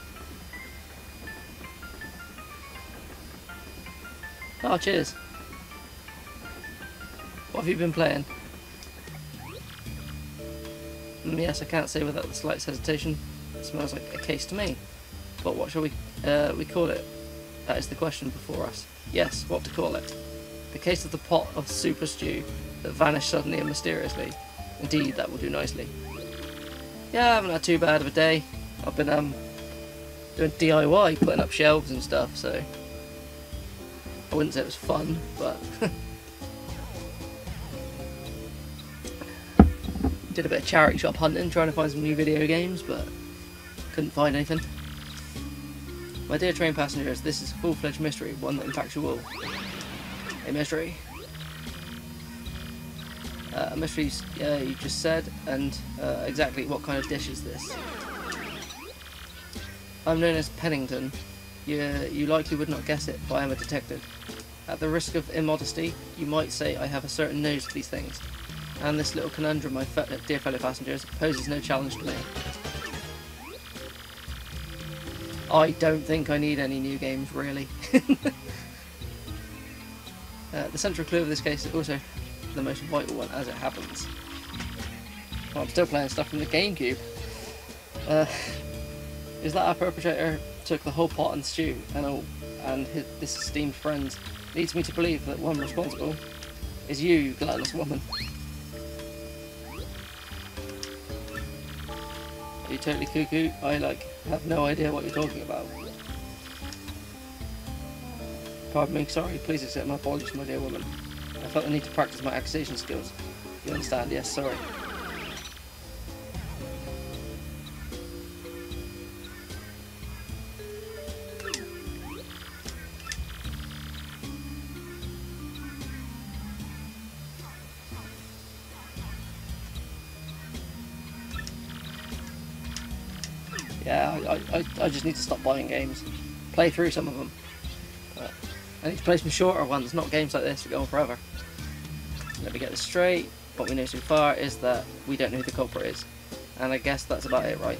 A: Oh, cheers. What have you been playing? Mm, yes, I can't say without the slightest hesitation. It smells like a case to me. But what shall we uh, we call it? That is the question before us. Yes, what to call it? The case of the pot of super stew that vanished suddenly and mysteriously. Indeed, that will do nicely. Yeah, I haven't had too bad of a day. I've been um doing DIY, putting up shelves and stuff, so I wouldn't say it was fun, but did a bit of charity shop hunting, trying to find some new video games, but couldn't find anything. My dear train passengers, this is a full-fledged mystery, one that in fact you will. A mystery. Uh, mystery uh, you just said, and uh, exactly what kind of dish is this? I'm known as Pennington. You, you likely would not guess it, but I am a detective. At the risk of immodesty, you might say I have a certain nose for these things. And this little conundrum, my fe- dear fellow passengers, poses no challenge to me. I don't think I need any new games, really. uh, the central clue of this case also the most vital one, as it happens. Well, I'm still playing stuff from the GameCube. Uh, is that our perpetrator took the whole pot and stew and all, and his, this esteemed friend leads me to believe that one responsible is you, you gluttonous woman. Are you totally cuckoo? I like have no idea what you're talking about. Pardon me, sorry, please accept my apologies, my dear woman. I felt the need to practice my accusation skills. You understand? Yes, sorry. Yeah, I, I, I just need to stop buying games. Play through some of them. But I need to play some shorter ones, not games like this that go on forever. Let me get this straight. What we know so far is that we don't know who the culprit is. And I guess that's about it, right?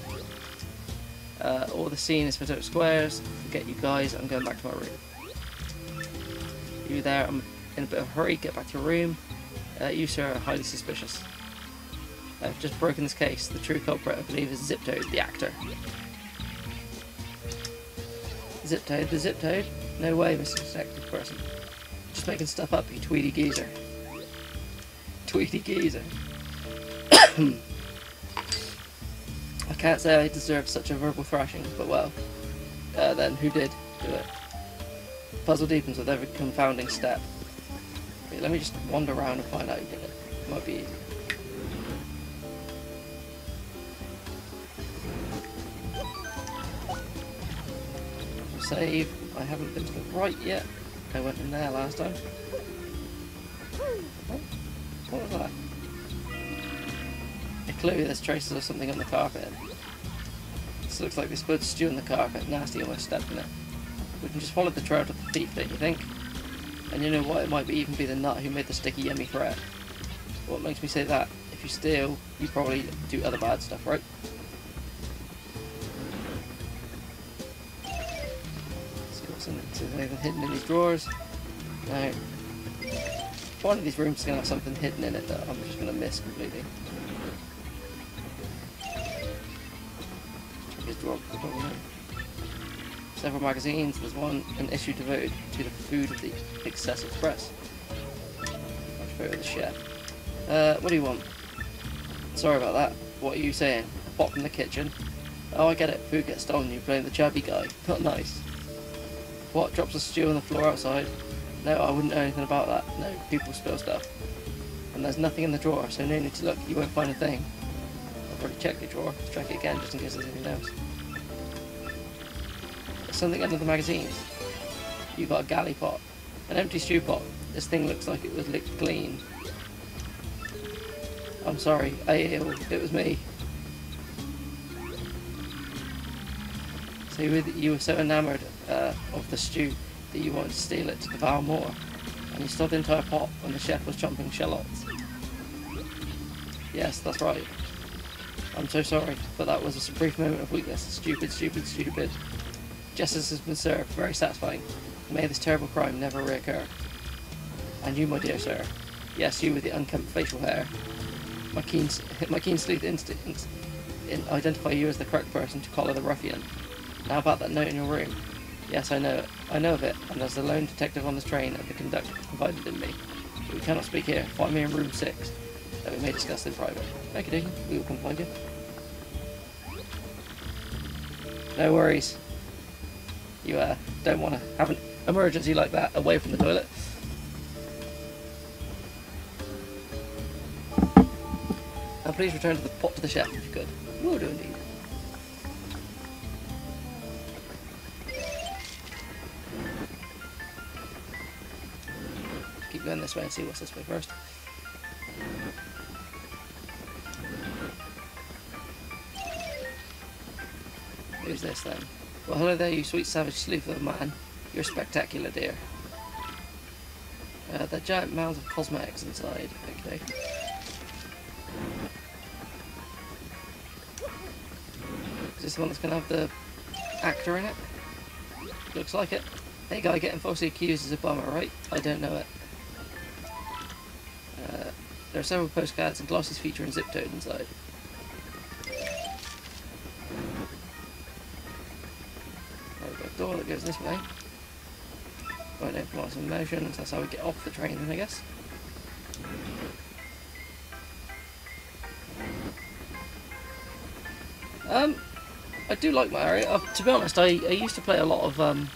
A: Uh, all the scene is up squares. Forget you guys, I'm going back to my room. You there? I'm in a bit of a hurry. Get back to your room. Uh, you, sir, are highly suspicious. I've just broken this case. The true culprit, I believe, is Ziptoad, the actor. Ziptoad, the Ziptoad? No way, Mr. Detective Person. Just making stuff up, you tweedy geezer. Tweedy geezer. I can't say I deserve such a verbal thrashing, but well. Uh, then, who did do it? Puzzle deepens with every confounding step. Wait, let me just wander around and find out who did it. Might be. Save. I haven't been to the right yet. I went in there last time. What was that? Yeah, clearly there's traces of something on the carpet. This looks like they spilled stew on the carpet. Nasty, almost stepped in it. We can just follow the trail to the thief, don't you think? And you know what? It might be even be the nut who made the sticky yummy thread. What makes me say that? If you steal, you probably do other bad stuff, right? See what's in see if anything hidden in these drawers. Now, one of these rooms is going to have something hidden in it that I'm just going to miss completely. Several magazines. There's one, an issue devoted to the food of the Excess Express. Photo of the chef. Uh, what do you want? Sorry about that. What are you saying? A pot from the kitchen? Oh, I get it. Food gets stolen. You blame the chubby guy. Not nice. What? Drops a stew on the floor outside? No, I wouldn't know anything about that. No, people spill stuff. And there's nothing in the drawer, so no need to look. You won't find a thing. I've already checked the drawer. Check it again, just in case there's anything else. There's something under the magazines. You've got a galley pot. An empty stew pot. This thing looks like it was licked clean. I'm sorry, I it was me. So you were, you were so enamoured uh, of the stew that you wanted to steal it to devour more, and you stole the entire pot when the chef was chomping shallots. Yes, that's right. I'm so sorry, but that was a brief moment of weakness. Stupid, stupid, stupid. Justice has been served. Very satisfying. May this terrible crime never reoccur. And you, my dear sir. Yes, you with the unkempt facial hair. My keen, my keen sleuth instinct in identify you as the correct person to collar the ruffian. Now about that note in your room. Yes, I know. I know of it, and as the lone detective on this train the conductor confided in me. We cannot speak here. Find me in room six. That we may discuss in private. Thank you, We will come find you. No worries. You uh, don't want to have an emergency like that away from the toilet. And please return to the pot to the chef if you could. Will do indeed. Going this way and see what's this way first. Who's this then? Well, hello there, you sweet savage sleuth of man. You're spectacular, dear. Uh, the giant mounds of cosmetics inside. Okay. Is this the one that's going to have the actor in it? Looks like it. Hey guy, getting falsely accused is a bummer, right? I don't know it. There are several postcards and glosses featuring Ziptoad inside. door that goes this way. Right, no, come on, some motion, that's how we get off the train then, I guess. Um, I do like Mario. Uh, to be honest, I, I used to play a lot of um,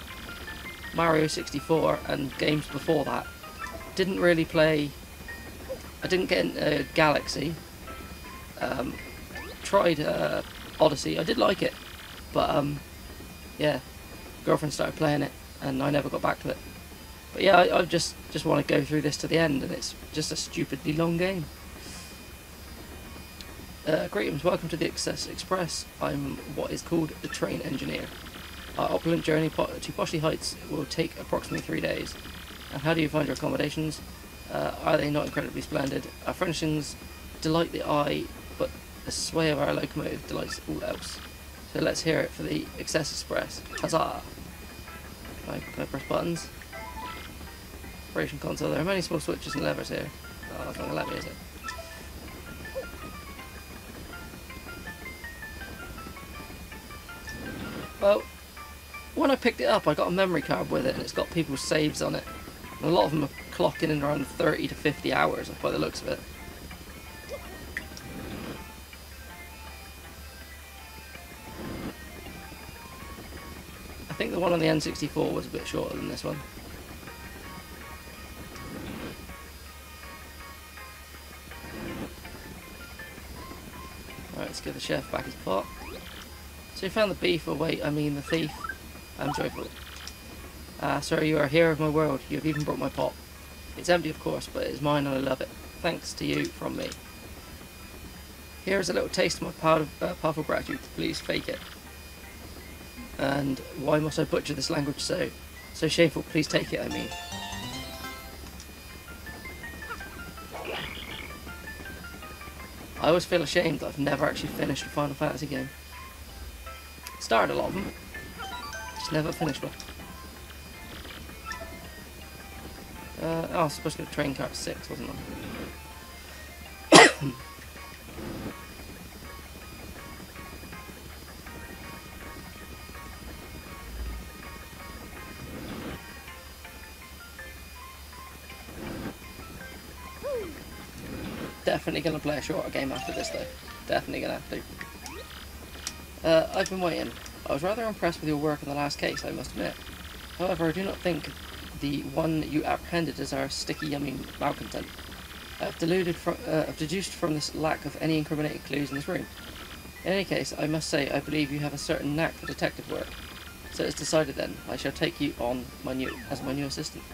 A: Mario 64 and games before that. Didn't really play... I didn't get into Galaxy. Um, tried uh, Odyssey. I did like it. But, um, yeah, girlfriend started playing it, and I never got back to it. But yeah, I, I just just want to go through this to the end, and it's just a stupidly long game. Uh, greetings, welcome to the Excess Express. I'm what is called the train engineer. Our opulent journey to Poshley Heights will take approximately three days. And how do you find your accommodations? Uh, are they not incredibly splendid? Our furnishings delight the eye, but the sway of our locomotive delights all else. So let's hear it for the Excess Express. Huzzah! Can I, can I press buttons? operation console. There are many small switches and levers here. Oh, that's not gonna let me, is it? Well, when I picked it up, I got a memory card with it, and it's got people's saves on it. And a lot of them are clocking in around 30 to 50 hours, by the looks of it. I think the one on the N64 was a bit shorter than this one. Alright, let's give the chef back his pot. So you found the beef, or wait, I mean the thief. I'm joyful. Ah, sir, you are a hero of my world. You have even brought my pot. It's empty, of course, but it is mine and I love it. Thanks to you from me. Here is a little taste of my power, uh, powerful gratitude. Please fake it. And why must I butcher this language so? So shameful, please take it, I mean. I always feel ashamed that I've never actually finished a Final Fantasy game. Started a lot of them, just never finished one. Uh, oh, I was supposed to go to train car 6, wasn't I? Definitely to play a shorter game after this though. Definitely to have to. Uh, I've been waiting. I was rather impressed with your work in the last case, I must admit. However, I do not think the one you apprehended as our sticky yummy malcontent. I've, deluded from, uh, I've deduced from this lack of any incriminating clues in this room. In any case, I must say I believe you have a certain knack for detective work. So it's decided then, I shall take you on my new, as my new assistant.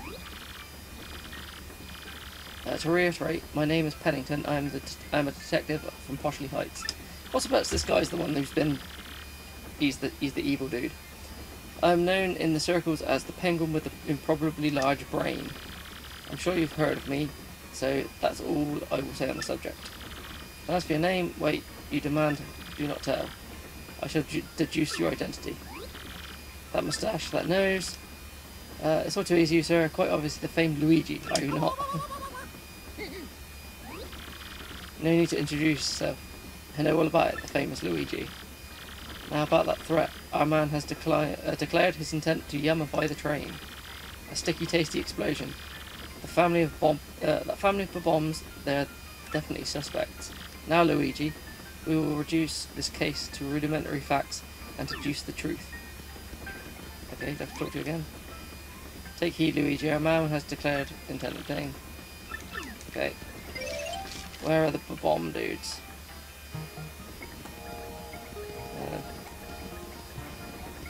A: Uh, to reiterate, my name is Pennington. I am I am a detective from Poshley Heights. What's about this guy's the one who's been he's the he's the evil dude. I am known in the circles as the penguin with the improbably large brain. I'm sure you've heard of me, so that's all I will say on the subject. And as for your name, wait, you demand, do not tell. I shall deduce your identity. That moustache, that nose. Uh, it's all too easy, sir. Quite obviously the famed Luigi, are you not? no need to introduce yourself. I know all about it, the famous Luigi. Now about that threat, our man has decli uh, declared his intent to yummify the train. A sticky, tasty explosion. The family of bomb, uh, that family of bombs, they're definitely suspects. Now, Luigi, we will reduce this case to rudimentary facts and deduce the truth. Okay, let's talk to you again. Take heed, Luigi. Our man has declared intent of obtain. Okay. Where are the bomb dudes?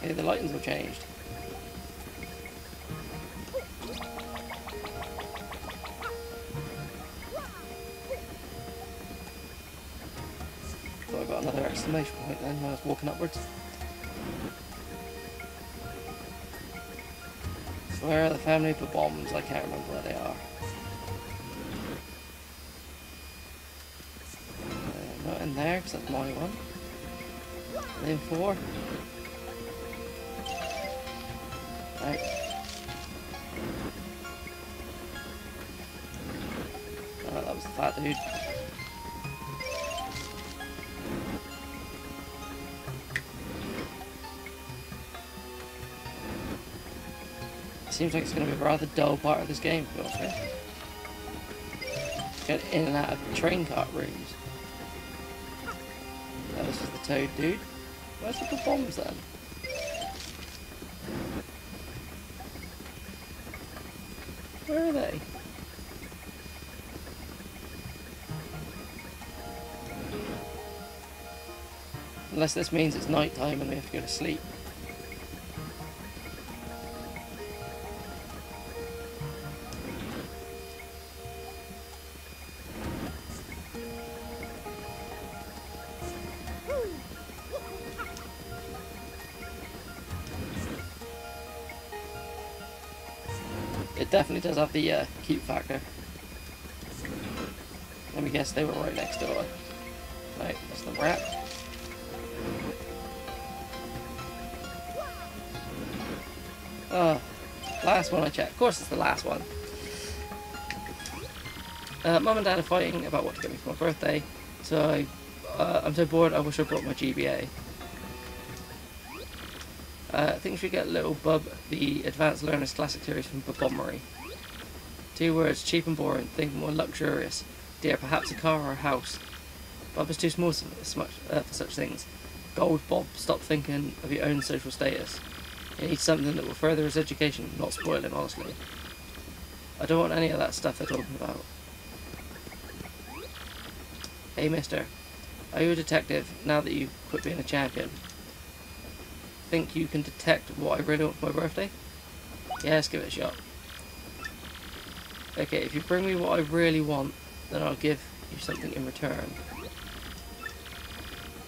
A: Okay, the lightings have changed. Thought I got another exclamation point then when I was walking upwards. So where are the family for bombs? I can't remember where they are. Uh, not in there, because that's my one. Lane four. Right. Oh, that was the fat dude. Seems like it's going to be a rather dull part of this game, to be honest Get in and out of train cart rooms. Oh, this is the toad dude. Where's the bombs then? Where are they? Unless this means it's night time and we have to go to sleep. Does have the uh, cute factor. Let me guess, they were right next door. Right, that's the rat. Oh, last one I checked. Of course it's the last one. Uh, Mum and Dad are fighting about what to get me for my birthday, so I, uh, I'm so bored I wish I brought my GBA. Uh, I think we should get Little Bub the Advanced Learners Classic Series from Bobommery. Two words, cheap and boring, think more luxurious. Dear, perhaps a car or a house. Bob is too small uh, for such things. Goldbob, stop thinking of your own social status. He needs something that will further his education, not spoil him, honestly. I don't want any of that stuff they're talking about. Hey mister, are you a detective now that you've quit being a champion? Think you can detect what I really want for my birthday? Yes, give it a shot. Okay, if you bring me what I really want, then I'll give you something in return.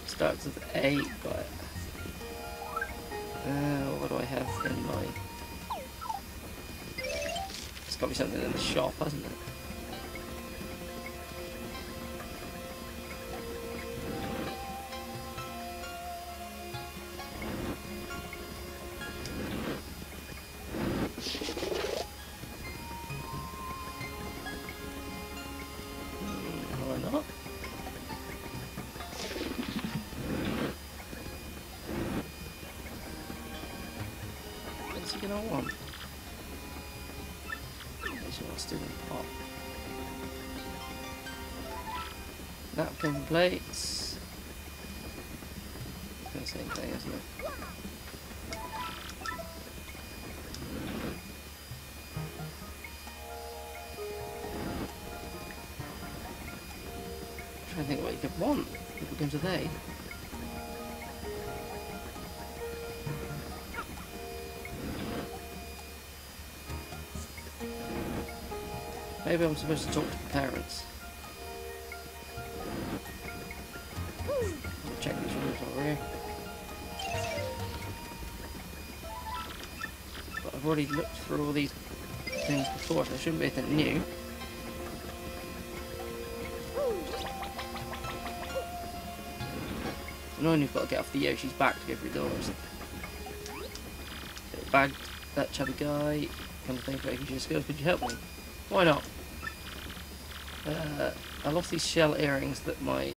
A: Starts with A, but... Uh, what do I have in my... It's got to be something in the shop, hasn't it? Maybe I'm supposed to talk to the parents. Check these rooms here. But I've already looked through all these things before, so there shouldn't be anything new. Annoying you've got to get off the Yoshi's back to go through doors. Bagged that chubby guy. Come to think about just goes, could you help me? Why not? Uh, I lost these shell earrings that my